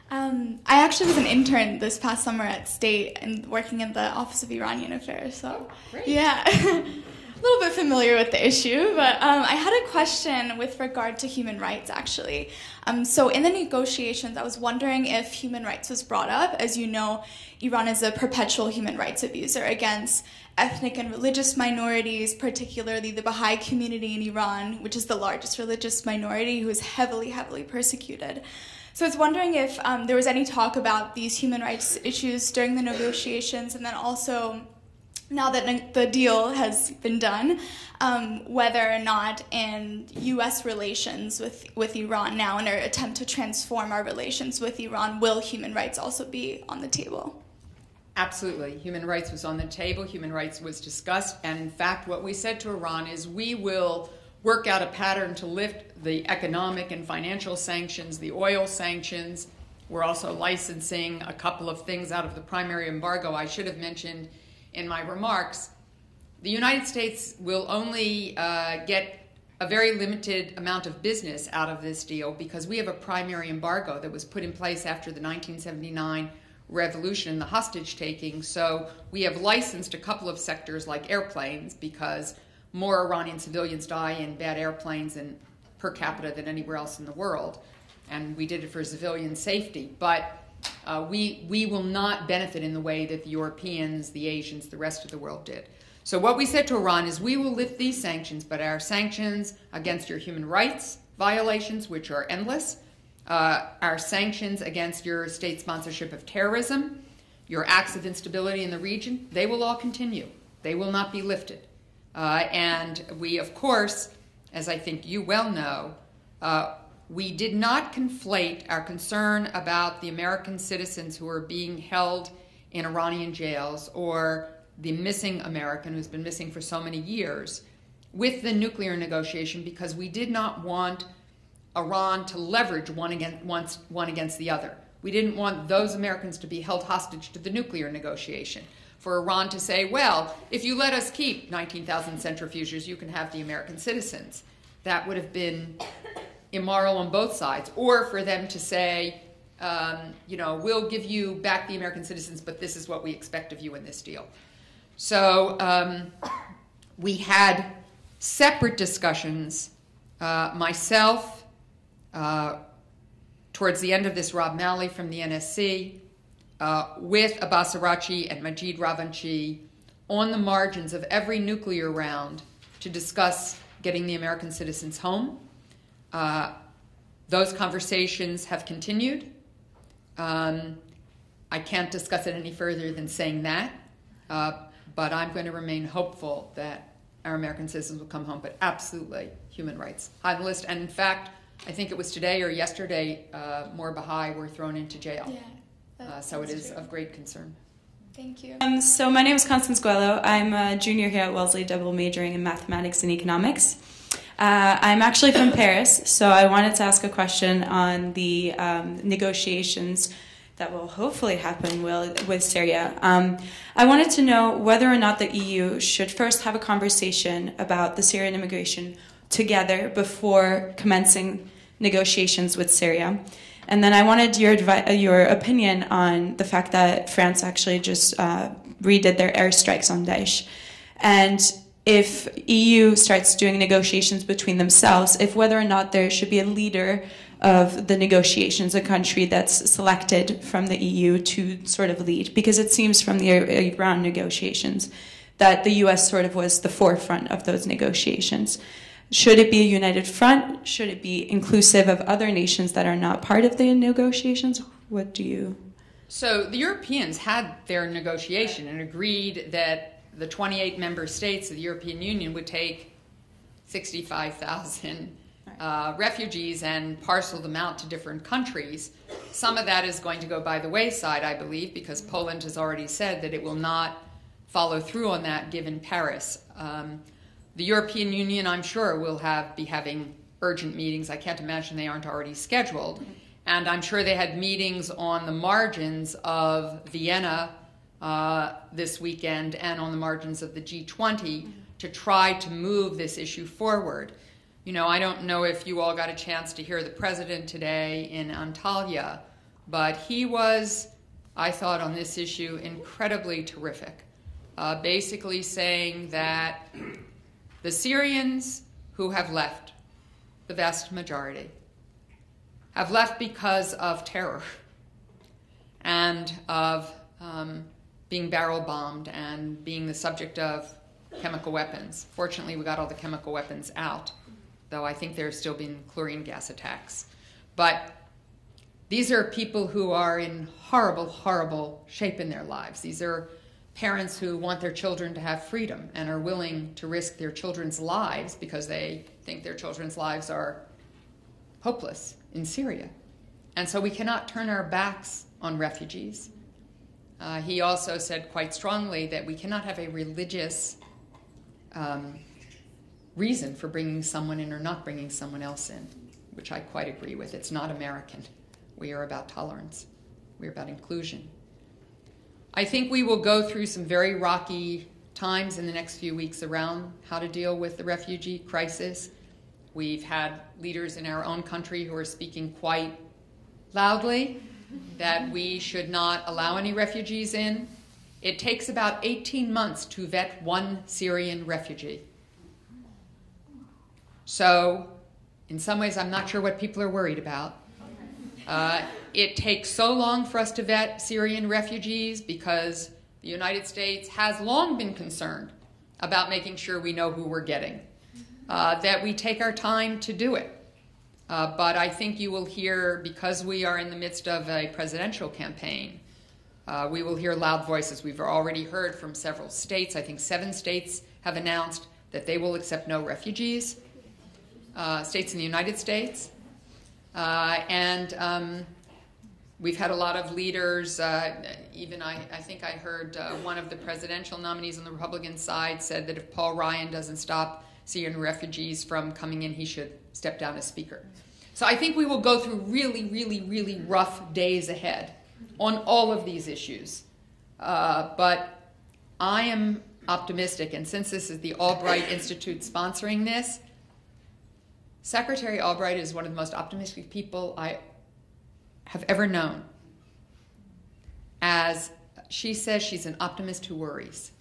Um, I actually was an intern this past summer at State and working in the Office of Iranian Affairs. So, yeah, a little bit familiar with the issue. But um, I had a question with regard to human rights, actually. Um, so, in the negotiations, I was wondering if human rights was brought up. As you know, Iran is a perpetual human rights abuser against ethnic and religious minorities, particularly the Baha'i community in Iran, which is the largest religious minority who is heavily, heavily persecuted. So I was wondering if um, there was any talk about these human rights issues during the negotiations, and then also now that the deal has been done, um, whether or not in U.S. relations with, with Iran now, in our attempt to transform our relations with Iran, will human rights also be on the table? Absolutely. Human rights was on the table, human rights was discussed, and in fact, what we said to Iran is we will work out a pattern to lift the economic and financial sanctions, the oil sanctions. We're also licensing a couple of things out of the primary embargo I should have mentioned in my remarks. The United States will only uh, get a very limited amount of business out of this deal because we have a primary embargo that was put in place after the 1979 revolution and the hostage taking. So we have licensed a couple of sectors like airplanes because more Iranian civilians die in bad airplanes and per capita than anywhere else in the world. And we did it for civilian safety. But uh, we, we will not benefit in the way that the Europeans, the Asians, the rest of the world did. So, what we said to Iran is we will lift these sanctions, but our sanctions against your human rights violations, which are endless, uh, our sanctions against your state sponsorship of terrorism, your acts of instability in the region, they will all continue. They will not be lifted. Uh, and we, of course, as I think you well know, uh, we did not conflate our concern about the American citizens who are being held in Iranian jails or the missing American who's been missing for so many years with the nuclear negotiation because we did not want Iran to leverage one against, one against the other. We didn't want those Americans to be held hostage to the nuclear negotiation for Iran to say, well, if you let us keep 19,000 centrifuges, you can have the American citizens. That would have been immoral on both sides. Or for them to say, um, you know, we'll give you back the American citizens, but this is what we expect of you in this deal. So um, we had separate discussions. Uh, myself, uh, towards the end of this, Rob Malley from the NSC, uh, with Abbas Araghchi and Majid Ravanchi on the margins of every nuclear round to discuss getting the American citizens home. Uh, those conversations have continued. Um, I can't discuss it any further than saying that, uh, but I'm going to remain hopeful that our American citizens will come home. But absolutely, human rights high on the list. And in fact, I think it was today or yesterday, uh, more Baha'i were thrown into jail. Yeah. Uh, so it is true. of great concern. Thank you. Um, so my name is Constance Guello. I'm a junior here at Wellesley, double majoring in mathematics and economics. Uh, I'm actually from Paris, so I wanted to ask a question on the um, negotiations that will hopefully happen with, with Syria. Um, I wanted to know whether or not the EU should first have a conversation about the Syrian immigration together before commencing negotiations with Syria. And then I wanted your uh, your opinion on the fact that France actually just uh, redid their airstrikes on Daesh, and if EU starts doing negotiations between themselves, if whether or not there should be a leader of the negotiations, a country that's selected from the EU to sort of lead, because it seems from the Iran negotiations that the US sort of was the forefront of those negotiations. Should it be a united front? Should it be inclusive of other nations that are not part of the negotiations? What do you? So the Europeans had their negotiation and agreed that the 28 member states of the European Union would take 65,000 uh, refugees and parcel them out to different countries. Some of that is going to go by the wayside, I believe, because Poland has already said that it will not follow through on that given Paris. Um, the European Union, I'm sure, will have be having urgent meetings. I can't imagine they aren't already scheduled. And I'm sure they had meetings on the margins of Vienna uh, this weekend and on the margins of the G20 to try to move this issue forward. You know, I don't know if you all got a chance to hear the president today in Antalya, but he was, I thought, on this issue incredibly terrific. Uh, basically saying that the Syrians who have left, the vast majority, have left because of terror and of um, being barrel bombed and being the subject of chemical weapons. Fortunately, we got all the chemical weapons out, though I think there have still been chlorine gas attacks. But these are people who are in horrible, horrible shape in their lives. These are parents who want their children to have freedom and are willing to risk their children's lives because they think their children's lives are hopeless in Syria. And so we cannot turn our backs on refugees. Uh, he also said quite strongly that we cannot have a religious um, reason for bringing someone in or not bringing someone else in, which I quite agree with. It's not American. We are about tolerance, we're about inclusion. I think we will go through some very rocky times in the next few weeks around how to deal with the refugee crisis. We've had leaders in our own country who are speaking quite loudly that we should not allow any refugees in. It takes about 18 months to vet one Syrian refugee. So, in some ways, I'm not sure what people are worried about. Uh, it takes so long for us to vet Syrian refugees because the United States has long been concerned about making sure we know who we're getting, uh, that we take our time to do it. Uh, but I think you will hear, because we are in the midst of a presidential campaign, uh, we will hear loud voices. We've already heard from several states. I think seven states have announced that they will accept no refugees, uh, states in the United States. Uh, and um, we've had a lot of leaders, uh, even I, I think I heard uh, one of the presidential nominees on the Republican side said that if Paul Ryan doesn't stop Syrian refugees from coming in, he should step down as speaker. So I think we will go through really, really, really rough days ahead on all of these issues. Uh, but I am optimistic, and since this is the Albright Institute sponsoring this, Secretary Albright is one of the most optimistic people I have ever known. As she says, she's an optimist who worries.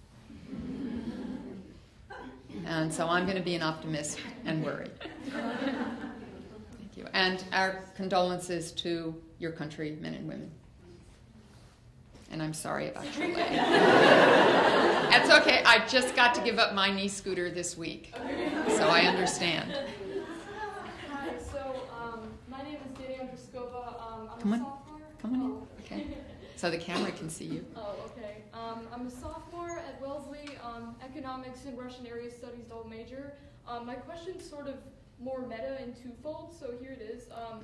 And so I'm going to be an optimist and worry. Thank you. And our condolences to your country, men and women. And I'm sorry about Chile. That's okay. I just got to give up my knee scooter this week. So I understand. Hi, so um, my name is Come on. Come on in. Okay. So the camera can see you. Oh, okay. Um, I'm a sophomore at Wellesley, um, economics and Russian area studies double major. Um, my question's sort of more meta and twofold, so here it is. Um,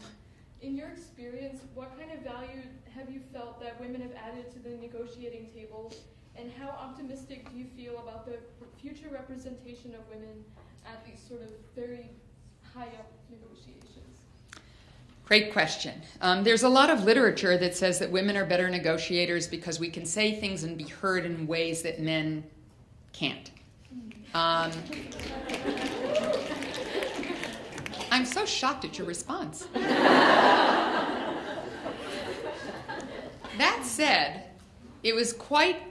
in your experience, what kind of value have you felt that women have added to the negotiating table, and how optimistic do you feel about the future representation of women at these sort of very high up negotiations? Great question. Um, there's a lot of literature that says that women are better negotiators because we can say things and be heard in ways that men can't. Um, I'm so shocked at your response. that said, it was quite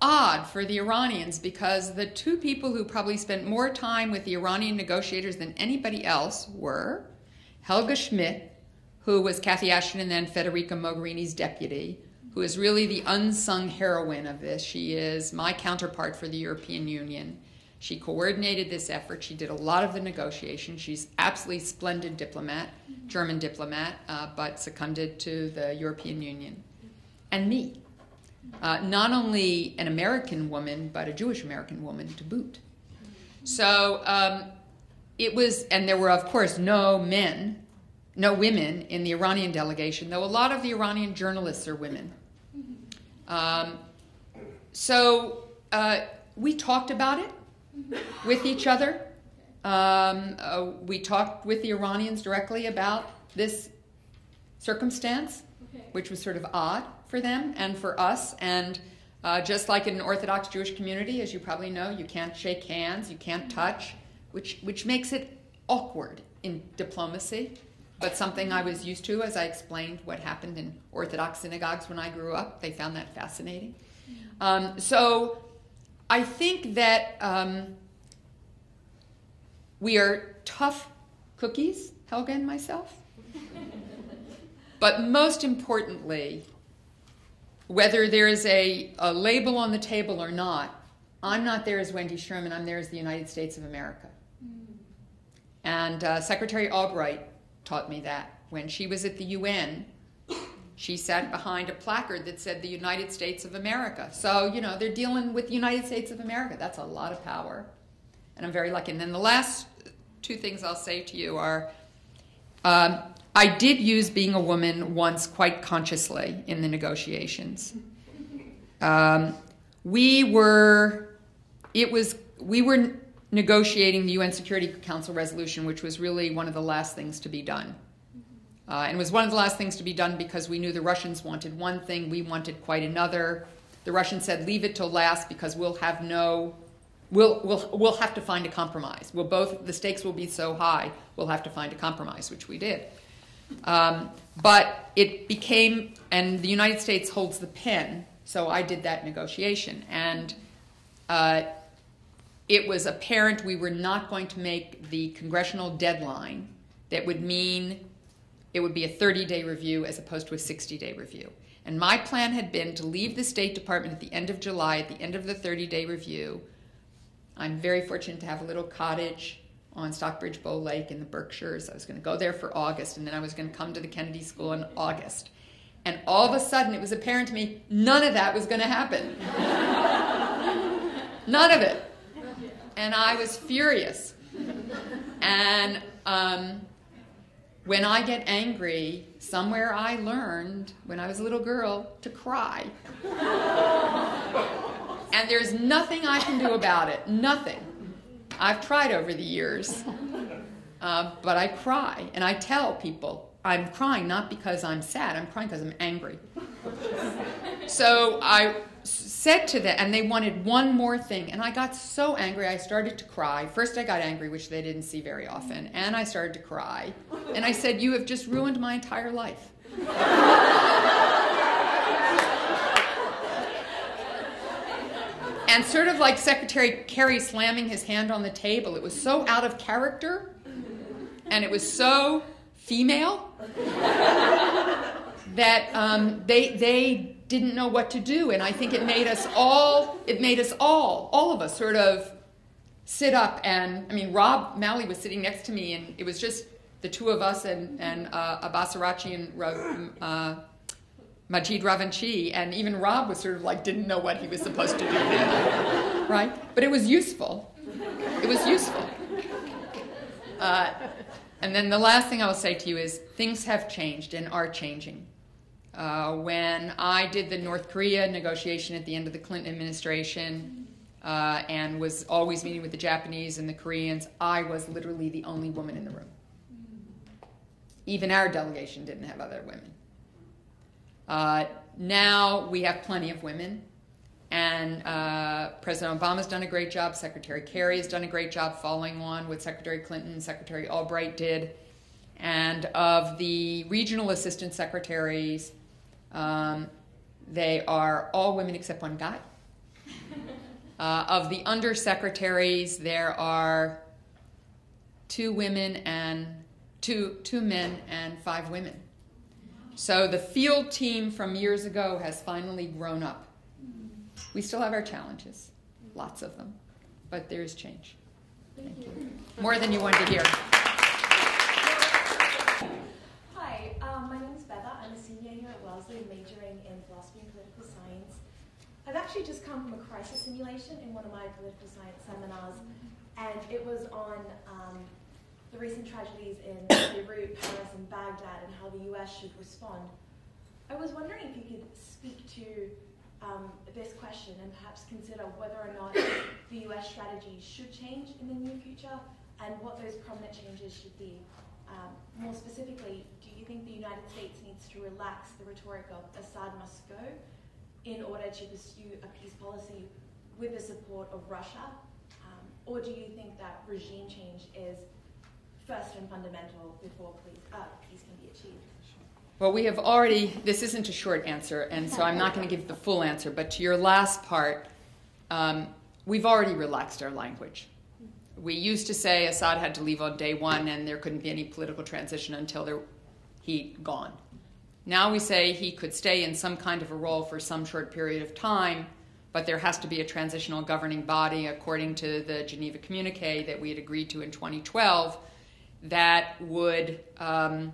odd for the Iranians because the two people who probably spent more time with the Iranian negotiators than anybody else were Helga Schmidt, who was Cathy Ashton and then Federica Mogherini's deputy, who is really the unsung heroine of this. She is my counterpart for the European Union. She coordinated this effort. She did a lot of the negotiation. She's absolutely splendid diplomat, German diplomat, uh, but seconded to the European Union. And me, uh, not only an American woman, but a Jewish American woman to boot. So um, it was, and there were, of course, no men, no women in the Iranian delegation, though a lot of the Iranian journalists are women. Um, so uh, we talked about it with each other. Um, uh, we talked with the Iranians directly about this circumstance, Okay. which was sort of odd for them and for us. And uh, just like in an Orthodox Jewish community, as you probably know, you can't shake hands, you can't touch, which, which makes it awkward in diplomacy, but something I was used to as I explained what happened in Orthodox synagogues when I grew up. They found that fascinating. Um, so I think that um, we are tough cookies, Helga and myself. but most importantly, whether there's a, a label on the table or not, I'm not there as Wendy Sherman, I'm there as the United States of America. And uh, Secretary Albright taught me that. When she was at the UN, she sat behind a placard that said the United States of America. So, you know, they're dealing with the United States of America. That's a lot of power. And I'm very lucky. And then the last two things I'll say to you are um, I did use being a woman once quite consciously in the negotiations. Um, we were, it was, we were negotiating the UN Security Council resolution, which was really one of the last things to be done. Uh, and was one of the last things to be done because we knew the Russians wanted one thing, we wanted quite another. The Russians said, "Leave it till last because we'll have no, we'll we'll we'll have to find a compromise. We'll both the stakes will be so high, we'll have to find a compromise," which we did. Um, but it became, and the United States holds the pen, so I did that negotiation, and uh, it was apparent we were not going to make the congressional deadline that would mean it would be a 30 day review as opposed to a 60 day review. And my plan had been to leave the State Department at the end of July, at the end of the 30 day review. I'm very fortunate to have a little cottage on Stockbridge Bowl Lake in the Berkshires. I was going to go there for August, and then I was going to come to the Kennedy School in August. And all of a sudden, it was apparent to me none of that was going to happen. none of it. And I was furious. And um, when I get angry, somewhere I learned when I was a little girl to cry. and there's nothing I can do about it. Nothing. I've tried over the years. Uh, but I cry and I tell people I'm crying not because I'm sad, I'm crying because I'm angry. so I said to them, and they wanted one more thing, and I got so angry I started to cry. First, I got angry, which they didn't see very often, and I started to cry. And I said, You have just ruined my entire life. and sort of like Secretary Kerry slamming his hand on the table, it was so out of character, and it was so female that um, they they didn't know what to do, and I think it made us all it made us all all of us sort of sit up and I mean Rob Malley was sitting next to me, and it was just the two of us and, and uh, Abbas Araghchi and uh, Majid Ravanchi, and even Rob was sort of like didn't know what he was supposed to do there, right? But it was useful. It was useful. Uh, and then the last thing I will say to you is things have changed and are changing. Uh, when I did the North Korea negotiation at the end of the Clinton administration uh, and was always meeting with the Japanese and the Koreans, I was literally the only woman in the room. Even our delegation didn't have other women. Uh, now we have plenty of women, and uh, President Obama's done a great job. Secretary Kerry has done a great job following on what Secretary Clinton, Secretary Albright did. And of the regional assistant secretaries, um, they are all women except one guy. Uh, of the undersecretaries, there are two women and two, two men and five women. So the field team from years ago has finally grown up. We still have our challenges, lots of them, but there is change. Thank you. More than you wanted to hear. Hi, um, my name is Beva. I'm a senior here at Wellesley, majoring in philosophy and political science. I've actually just come from a crisis simulation in one of my political science seminars, and it was on um, the recent tragedies in Beirut, Paris, and Baghdad, and how the US should respond. I was wondering if you could speak to um, this question and perhaps consider whether or not the US strategy should change in the near future and what those prominent changes should be. Um, more specifically, do you think the United States needs to relax the rhetoric of Assad must go in order to pursue a peace policy with the support of Russia? Um, or do you think that regime change is first and fundamental before peace, uh, peace can be achieved? Well, we have already, this isn't a short answer, and so I'm not going to give the full answer, but to your last part, um, we've already relaxed our language. We used to say Assad had to leave on day one and there couldn't be any political transition until he'd gone. Now we say he could stay in some kind of a role for some short period of time, but there has to be a transitional governing body according to the Geneva Communique that we had agreed to in 2012 that would um,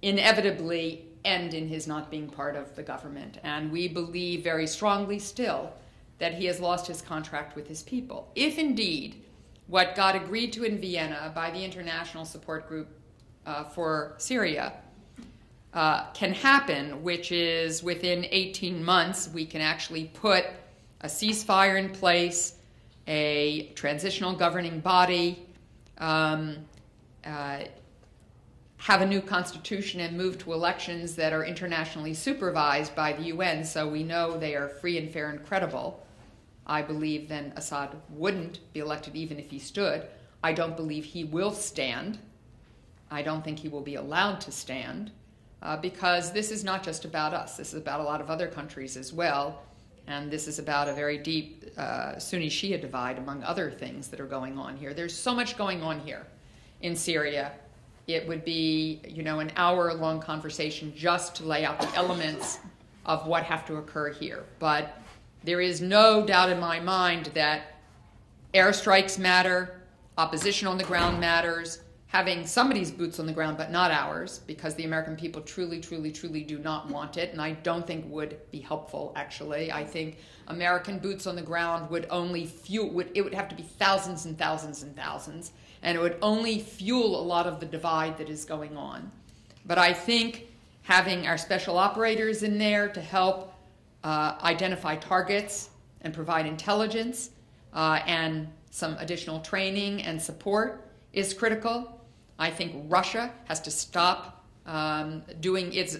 inevitably end in his not being part of the government. And we believe very strongly still that he has lost his contract with his people. If indeed what got agreed to in Vienna by the International Support Group uh, for Syria uh, can happen, which is within 18 months, we can actually put a ceasefire in place, a transitional governing body, um, uh, have a new constitution and move to elections that are internationally supervised by the UN so we know they are free and fair and credible. I believe then Assad wouldn't be elected even if he stood. I don't believe he will stand. I don't think he will be allowed to stand uh, because this is not just about us. This is about a lot of other countries as well. And this is about a very deep uh, Sunni Shia divide, among other things that are going on here. There's so much going on here in Syria. It would be, you know, an hour long conversation just to lay out the elements of what have to occur here. But there is no doubt in my mind that airstrikes matter, opposition on the ground matters, having somebody's boots on the ground but not ours, because the American people truly, truly, truly do not want it, and I don't think would be helpful. Actually, I think American boots on the ground would only fuel. Would, it would have to be thousands and thousands and thousands, and it would only fuel a lot of the divide that is going on. But I think having our special operators in there to help uh, identify targets and provide intelligence uh, and some additional training and support is critical. I think Russia has to stop um, doing its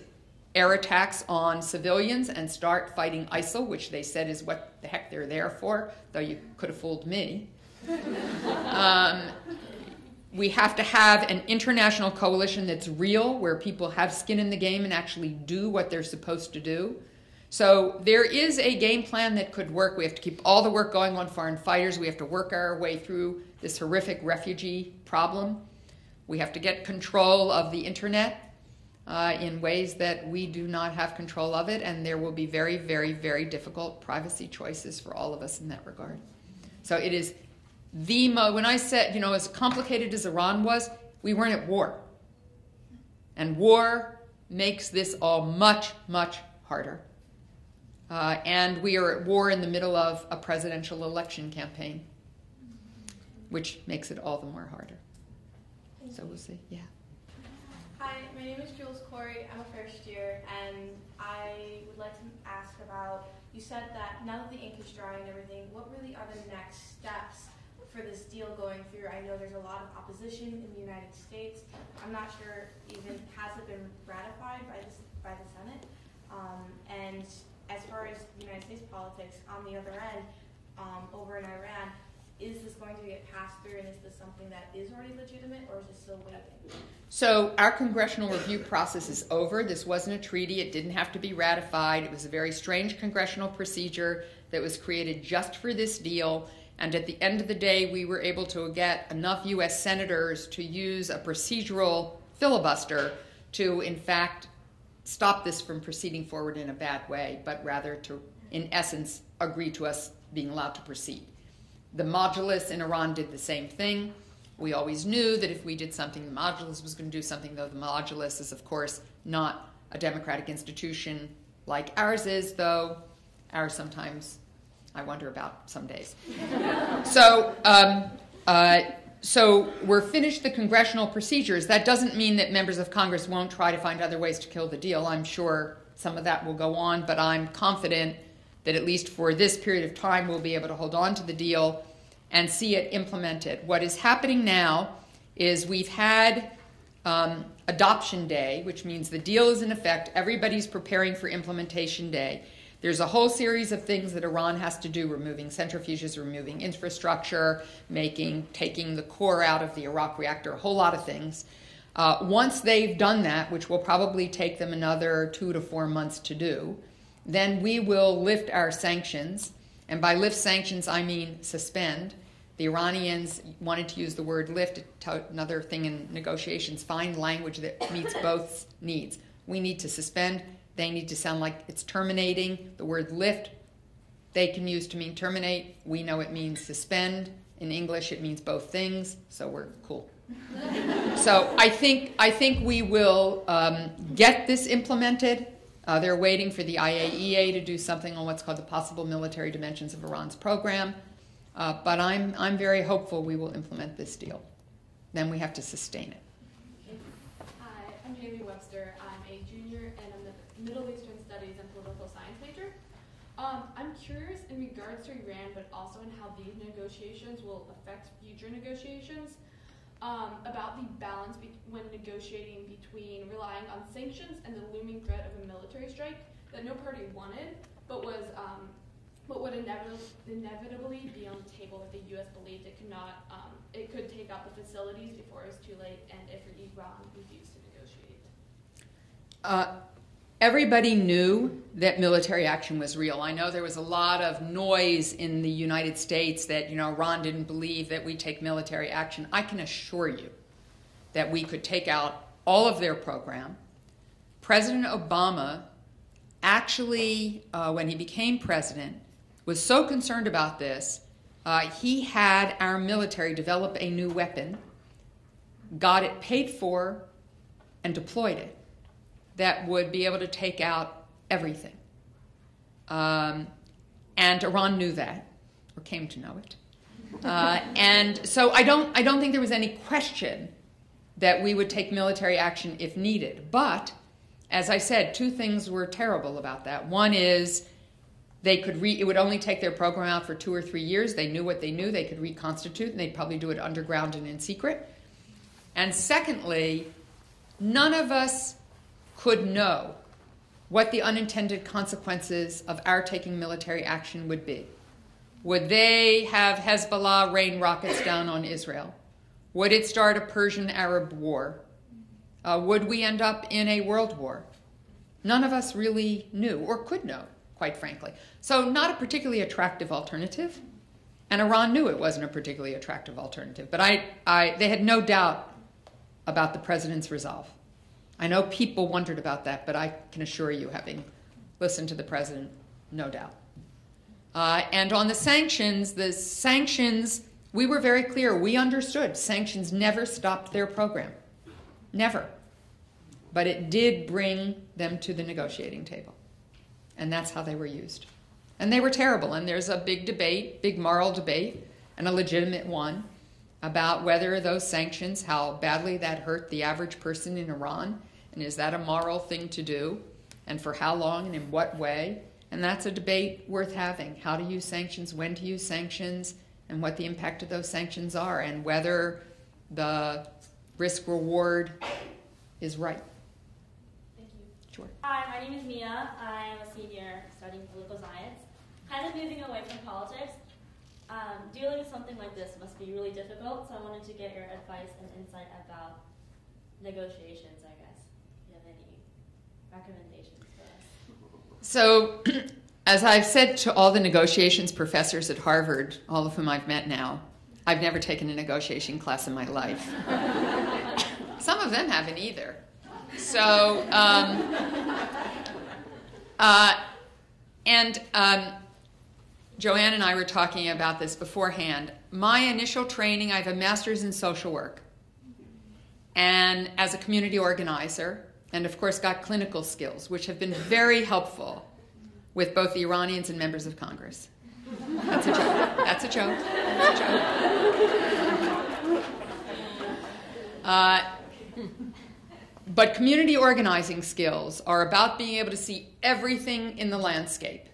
air attacks on civilians and start fighting ISIL, which they said is what the heck they're there for, though you could have fooled me. um, we have to have an international coalition that's real, where people have skin in the game and actually do what they're supposed to do. So there is a game plan that could work. We have to keep all the work going on foreign fighters. We have to work our way through this horrific refugee problem. We have to get control of the internet uh, in ways that we do not have control of it, and there will be very, very, very difficult privacy choices for all of us in that regard. So it is the when I said, you know, as complicated as Iran was, we weren't at war. And war makes this all much, much harder. Uh, and we are at war in the middle of a presidential election campaign, which makes it all the more harder. So we'll see. Yeah. Hi, my name is Jules Corey. I'm a first year, and I would like to ask about. You said that now that the ink is dry and everything, what really are the next steps for this deal going through? I know there's a lot of opposition in the United States. I'm not sure even has it been ratified by the by the Senate. Um, and as far as United States politics, on the other end, um, over in Iran, is this going to get passed through, and is this something that is already legitimate, or is it still waiting? So our congressional review process is over. This wasn't a treaty. It didn't have to be ratified. It was a very strange congressional procedure that was created just for this deal. And at the end of the day, we were able to get enough U.S. senators to use a procedural filibuster to, in fact, stop this from proceeding forward in a bad way, but rather to, in essence, agree to us being allowed to proceed. The Majlis in Iran did the same thing. We always knew that if we did something, the Majlis was going to do something, though the Majlis is, of course, not a democratic institution like ours is, though ours sometimes I wonder about some days. so, um, uh, so we're finished the congressional procedures. That doesn't mean that members of Congress won't try to find other ways to kill the deal. I'm sure some of that will go on, but I'm confident that at least for this period of time, we'll be able to hold on to the deal and see it implemented. What is happening now is we've had um, adoption day, which means the deal is in effect. Everybody's preparing for implementation day. There's a whole series of things that Iran has to do removing centrifuges, removing infrastructure, making, taking the core out of the Arak reactor, a whole lot of things. Uh, once they've done that, which will probably take them another two to four months to do, then we will lift our sanctions. And by lift sanctions, I mean suspend. The Iranians wanted to use the word lift, another thing in negotiations, find language that meets both needs. We need to suspend, they need to sound like it's terminating. The word lift, they can use to mean terminate. We know it means suspend. In English, it means both things, so we're cool. so I think, I think we will um, get this implemented. Uh, they're waiting for the IAEA to do something on what's called the possible military dimensions of Iran's program. Uh, but I'm, I'm very hopeful we will implement this deal. Then we have to sustain it. Hi, I'm Jamie Webster. I'm a junior and I'm the Middle Eastern Studies and Political Science major. Um, I'm curious in regards to Iran, but also in how these negotiations will affect future negotiations um, about the balance be- when negotiating between relying on sanctions and the looming threat of a military strike that no party wanted, but was um, but would inevitably, inevitably be on the table if the U.S. believed it could not um, it could take out the facilities before it was too late, and if Iran refused to negotiate. Uh, everybody knew that military action was real. I know there was a lot of noise in the United States that, you know, Iran didn't believe that we take military action. I can assure you that we could take out all of their program. President Obama actually, uh, when he became president, was so concerned about this, uh, he had our military develop a new weapon, got it paid for, and deployed it that would be able to take out everything. Um, and Iran knew that, or came to know it. Uh, and so I don't, I don't think there was any question that we would take military action if needed. But, as I said, two things were terrible about that. One is they could re- it would only take their program out for two or three years. They knew what they knew. They could reconstitute, and they'd probably do it underground and in secret. And secondly, none of us could know what the unintended consequences of our taking military action would be. Would they have Hezbollah rain rockets down on Israel? Would it start a Persian Arab war? Uh, would we end up in a world war? None of us really knew or could know, quite frankly. So, not a particularly attractive alternative. And Iran knew it wasn't a particularly attractive alternative. But I, I, they had no doubt about the president's resolve. I know people wondered about that, but I can assure you, having listened to the president, no doubt. Uh, and on the sanctions, the sanctions, we were very clear. We understood sanctions never stopped their program. Never. but it did bring them to the negotiating table. And that's how they were used. And they were terrible. And there's a big debate, big moral debate, and a legitimate one about whether those sanctions, how badly that hurt the average person in Iran, and is that a moral thing to do, and for how long and in what way. And that's a debate worth having how to use sanctions, when to use sanctions, and what the impact of those sanctions are, and whether the risk reward is right. Thank you. Sure. Hi, my name is Mia. I'm a senior studying political science. Kind of moving away from politics. Um, dealing with something like this must be really difficult, so I wanted to get your advice and insight about negotiations, I guess. Do you have any recommendations for us? So, as I've said to all the negotiations professors at Harvard, all of whom I've met now, I've never taken a negotiation class in my life. Some of them haven't either. So, um, uh, and um, Joanne and I were talking about this beforehand. My initial training, I have a master's in social work. And as a community organizer, and of course got clinical skills, which have been very helpful with both the Iranians and members of Congress. That's a joke. That's a joke. That's a joke. Uh, but community organizing skills are about being able to see everything in the landscape,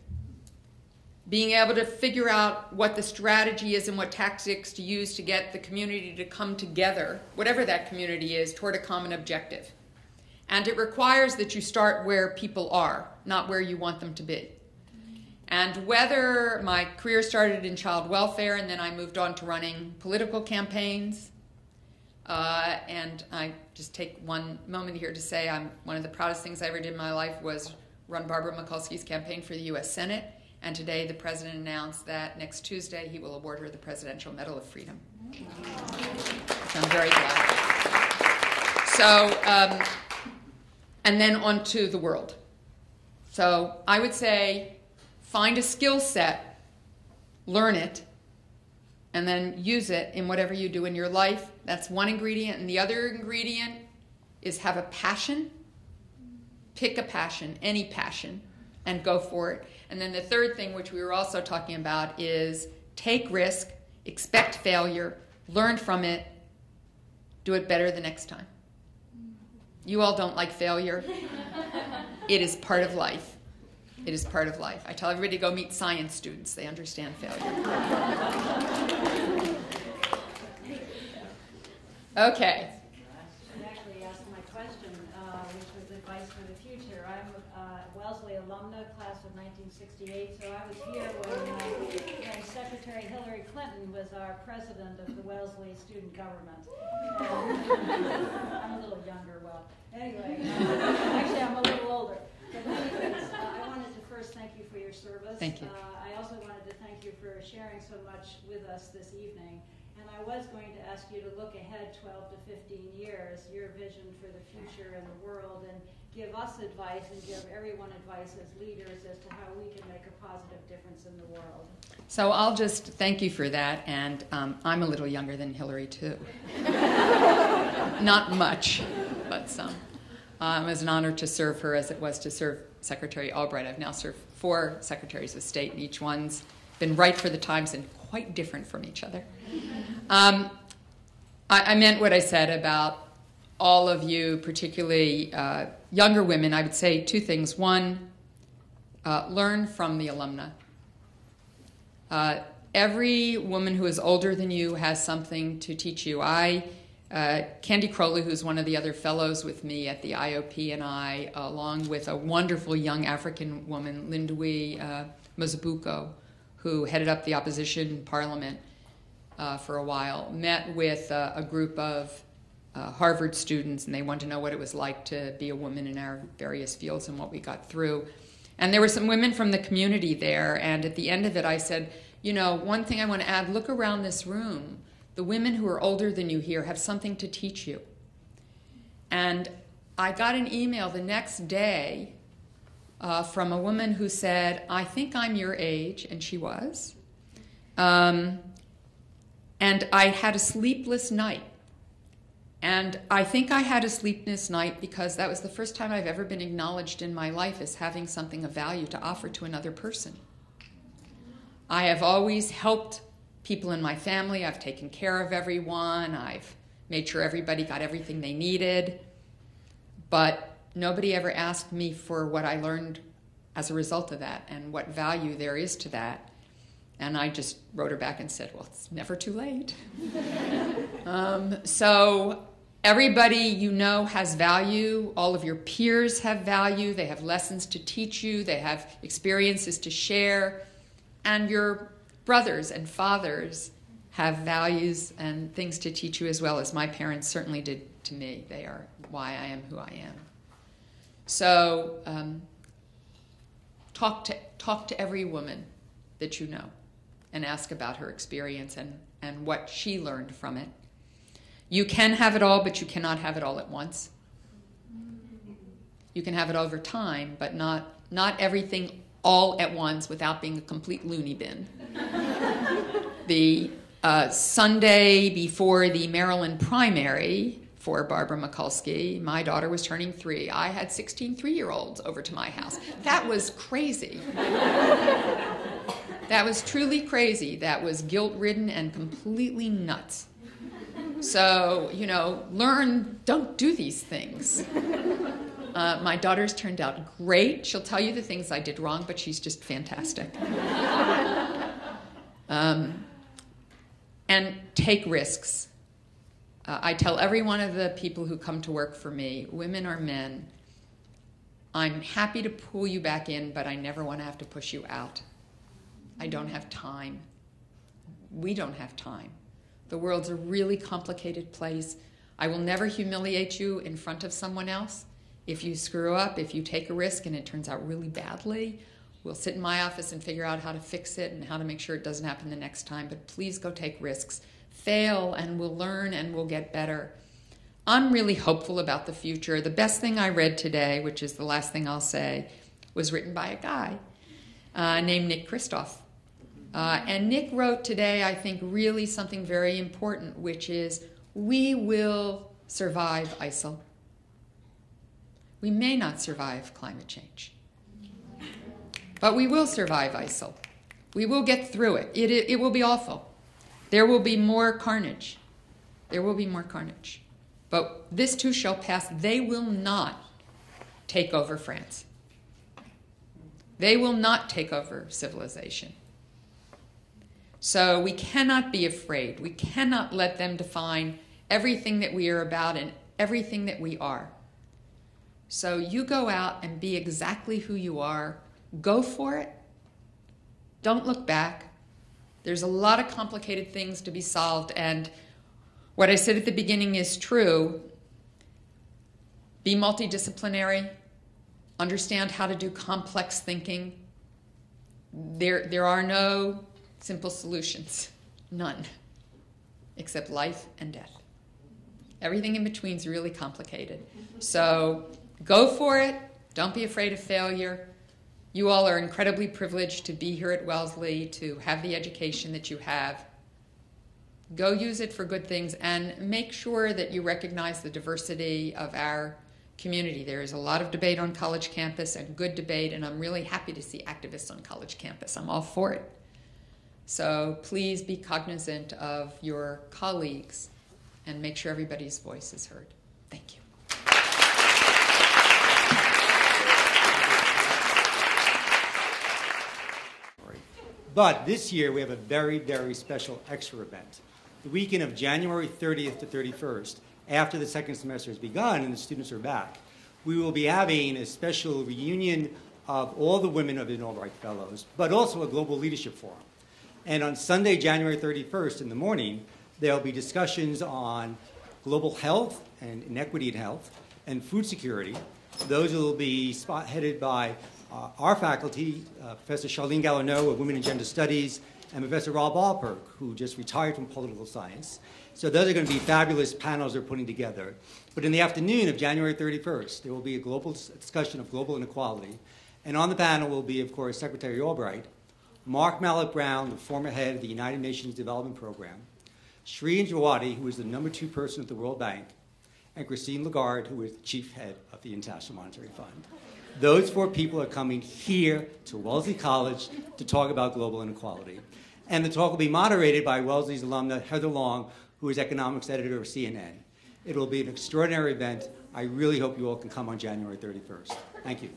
being able to figure out what the strategy is and what tactics to use to get the community to come together, whatever that community is, toward a common objective. And it requires that you start where people are, not where you want them to be. And whether my career started in child welfare and then I moved on to running political campaigns, uh, and I just take one moment here to say I'm one of the proudest things I ever did in my life was run Barbara Mikulski's campaign for the U.S. Senate. And today the president announced that next Tuesday he will award her the Presidential Medal of Freedom. So I'm very glad. So, um, and then on to the world. So I would say find a skill set, learn it, and then use it in whatever you do in your life. That's one ingredient. And the other ingredient is have a passion. Pick a passion, any passion, and go for it. And then the third thing, which we were also talking about, is take risk, expect failure, learn from it, do it better the next time. You all don't like failure. It is part of life. It is part of life. I tell everybody to go meet science students, they understand failure. Okay. I actually asked my question, uh, which was advice for the future. I'm uh, Wellesley alumna, class of 1968, so I was here when, uh, when Secretary Hillary Clinton was our president of the Wellesley student government. I'm a little younger, well, anyway, uh, actually I'm a little older. But anyways, uh, I wanted to first thank you for your service. Thank you. Uh, I also wanted to thank you for sharing so much with us this evening. And I was going to ask you to look ahead 12 to 15 years, your vision for the future and the world, and give us advice and give everyone advice as leaders as to how we can make a positive difference in the world. So I'll just thank you for that, and um, I'm a little younger than Hillary too. Not much, but some. Um, it was an honor to serve her as it was to serve Secretary Albright. I've now served four secretaries of state, and each one's been right for the times and quite different from each other. Um, I, I, meant what I said about all of you, particularly uh, younger women. I would say two things. One, uh, learn from the alumna. Uh, every woman who is older than you has something to teach you. I, uh, Candy Crowley, who's one of the other fellows with me at the IOP, and I, along with a wonderful young African woman, Lindiwe uh, Mazibuko, who headed up the opposition parliament uh, for a while, met with uh, a group of uh, Harvard students, and they wanted to know what it was like to be a woman in our various fields and what we got through. And there were some women from the community there, and at the end of it, I said, You know, one thing I want to add look around this room. The women who are older than you here have something to teach you. And I got an email the next day uh, from a woman who said, I think I'm your age, and she was. Um, and I had a sleepless night And I think I had a sleepless night because that was the first time I've ever been acknowledged in my life as having something of value to offer to another person. I have always helped people in my family, I've taken care of everyone, I've made sure everybody got everything they needed, but nobody ever asked me for what I learned as a result of that and what value there is to that. And I just wrote her back and said, Well, it's never too late. um, so, everybody you know has value. All of your peers have value. They have lessons to teach you, they have experiences to share. And your brothers and fathers have values and things to teach you as well as my parents certainly did to me. They are why I am who I am. So, um, talk to talk to every woman that you know and ask about her experience and, and what she learned from it. You can have it all, but you cannot have it all at once. You can have it over time, but not not everything all at once without being a complete loony bin. the uh, Sunday before the Maryland primary for Barbara Mikulski, my daughter was turning three. I had 16 three year olds over to my house. That was crazy. that was truly crazy. That was guilt ridden and completely nuts. So, you know, learn, don't do these things. Uh, my daughter's turned out great. She'll tell you the things I did wrong, but she's just fantastic. um, and take risks. Uh, I tell every one of the people who come to work for me, women or men, I'm happy to pull you back in, but I never want to have to push you out. I don't have time. We don't have time. The world's a really complicated place. I will never humiliate you in front of someone else. If you screw up, if you take a risk and it turns out really badly, we'll sit in my office and figure out how to fix it and how to make sure it doesn't happen the next time. But please go take risks. Fail and we'll learn and we'll get better. I'm really hopeful about the future. The best thing I read today, which is the last thing I'll say, was written by a guy uh, named Nick Kristof. Uh, and Nick wrote today, I think, really something very important, which is we will survive ISIL. We may not survive climate change, but we will survive ISIL. We will get through it. It, it, it will be awful. There will be more carnage. There will be more carnage. But this too shall pass. They will not take over France. They will not take over civilization. So we cannot be afraid. We cannot let them define everything that we are about and everything that we are. So you go out and be exactly who you are. Go for it. Don't look back. There's a lot of complicated things to be solved. And what I said at the beginning is true. Be multidisciplinary, understand how to do complex thinking. There, there are no simple solutions. None. Except life and death. Everything in between is really complicated. So go for it. Don't be afraid of failure. You all are incredibly privileged to be here at Wellesley, to have the education that you have. Go use it for good things and make sure that you recognize the diversity of our community. There is a lot of debate on college campus and good debate, and I'm really happy to see activists on college campus. I'm all for it. So please be cognizant of your colleagues and make sure everybody's voice is heard. Thank you. But this year we have a very, very special extra event. The weekend of January 30th to 31st, after the second semester has begun and the students are back, we will be having a special reunion of all the women of the Albright Fellows, but also a global leadership forum. And on Sunday, January 31st in the morning, there'll be discussions on global health and inequity in health and food security. Those will be spot headed by uh, our faculty, uh, Professor Charlene Galarneau of Women and Gender Studies, and Professor Rob Alpert, who just retired from political science. So those are going to be fabulous panels they're putting together. But in the afternoon of January 31st, there will be a global discussion of global inequality. And on the panel will be, of course, Secretary Albright, Mark Malloch Brown, the former head of the United Nations Development Program, Sri Indrawati, who is the number two person at the World Bank, and Christine Lagarde, who is the chief head of the International Monetary Fund. Those four people are coming here to Wellesley College to talk about global inequality. And the talk will be moderated by Wellesley's alumna Heather Long, who is economics editor of CNN. It will be an extraordinary event. I really hope you all can come on January 31st. Thank you.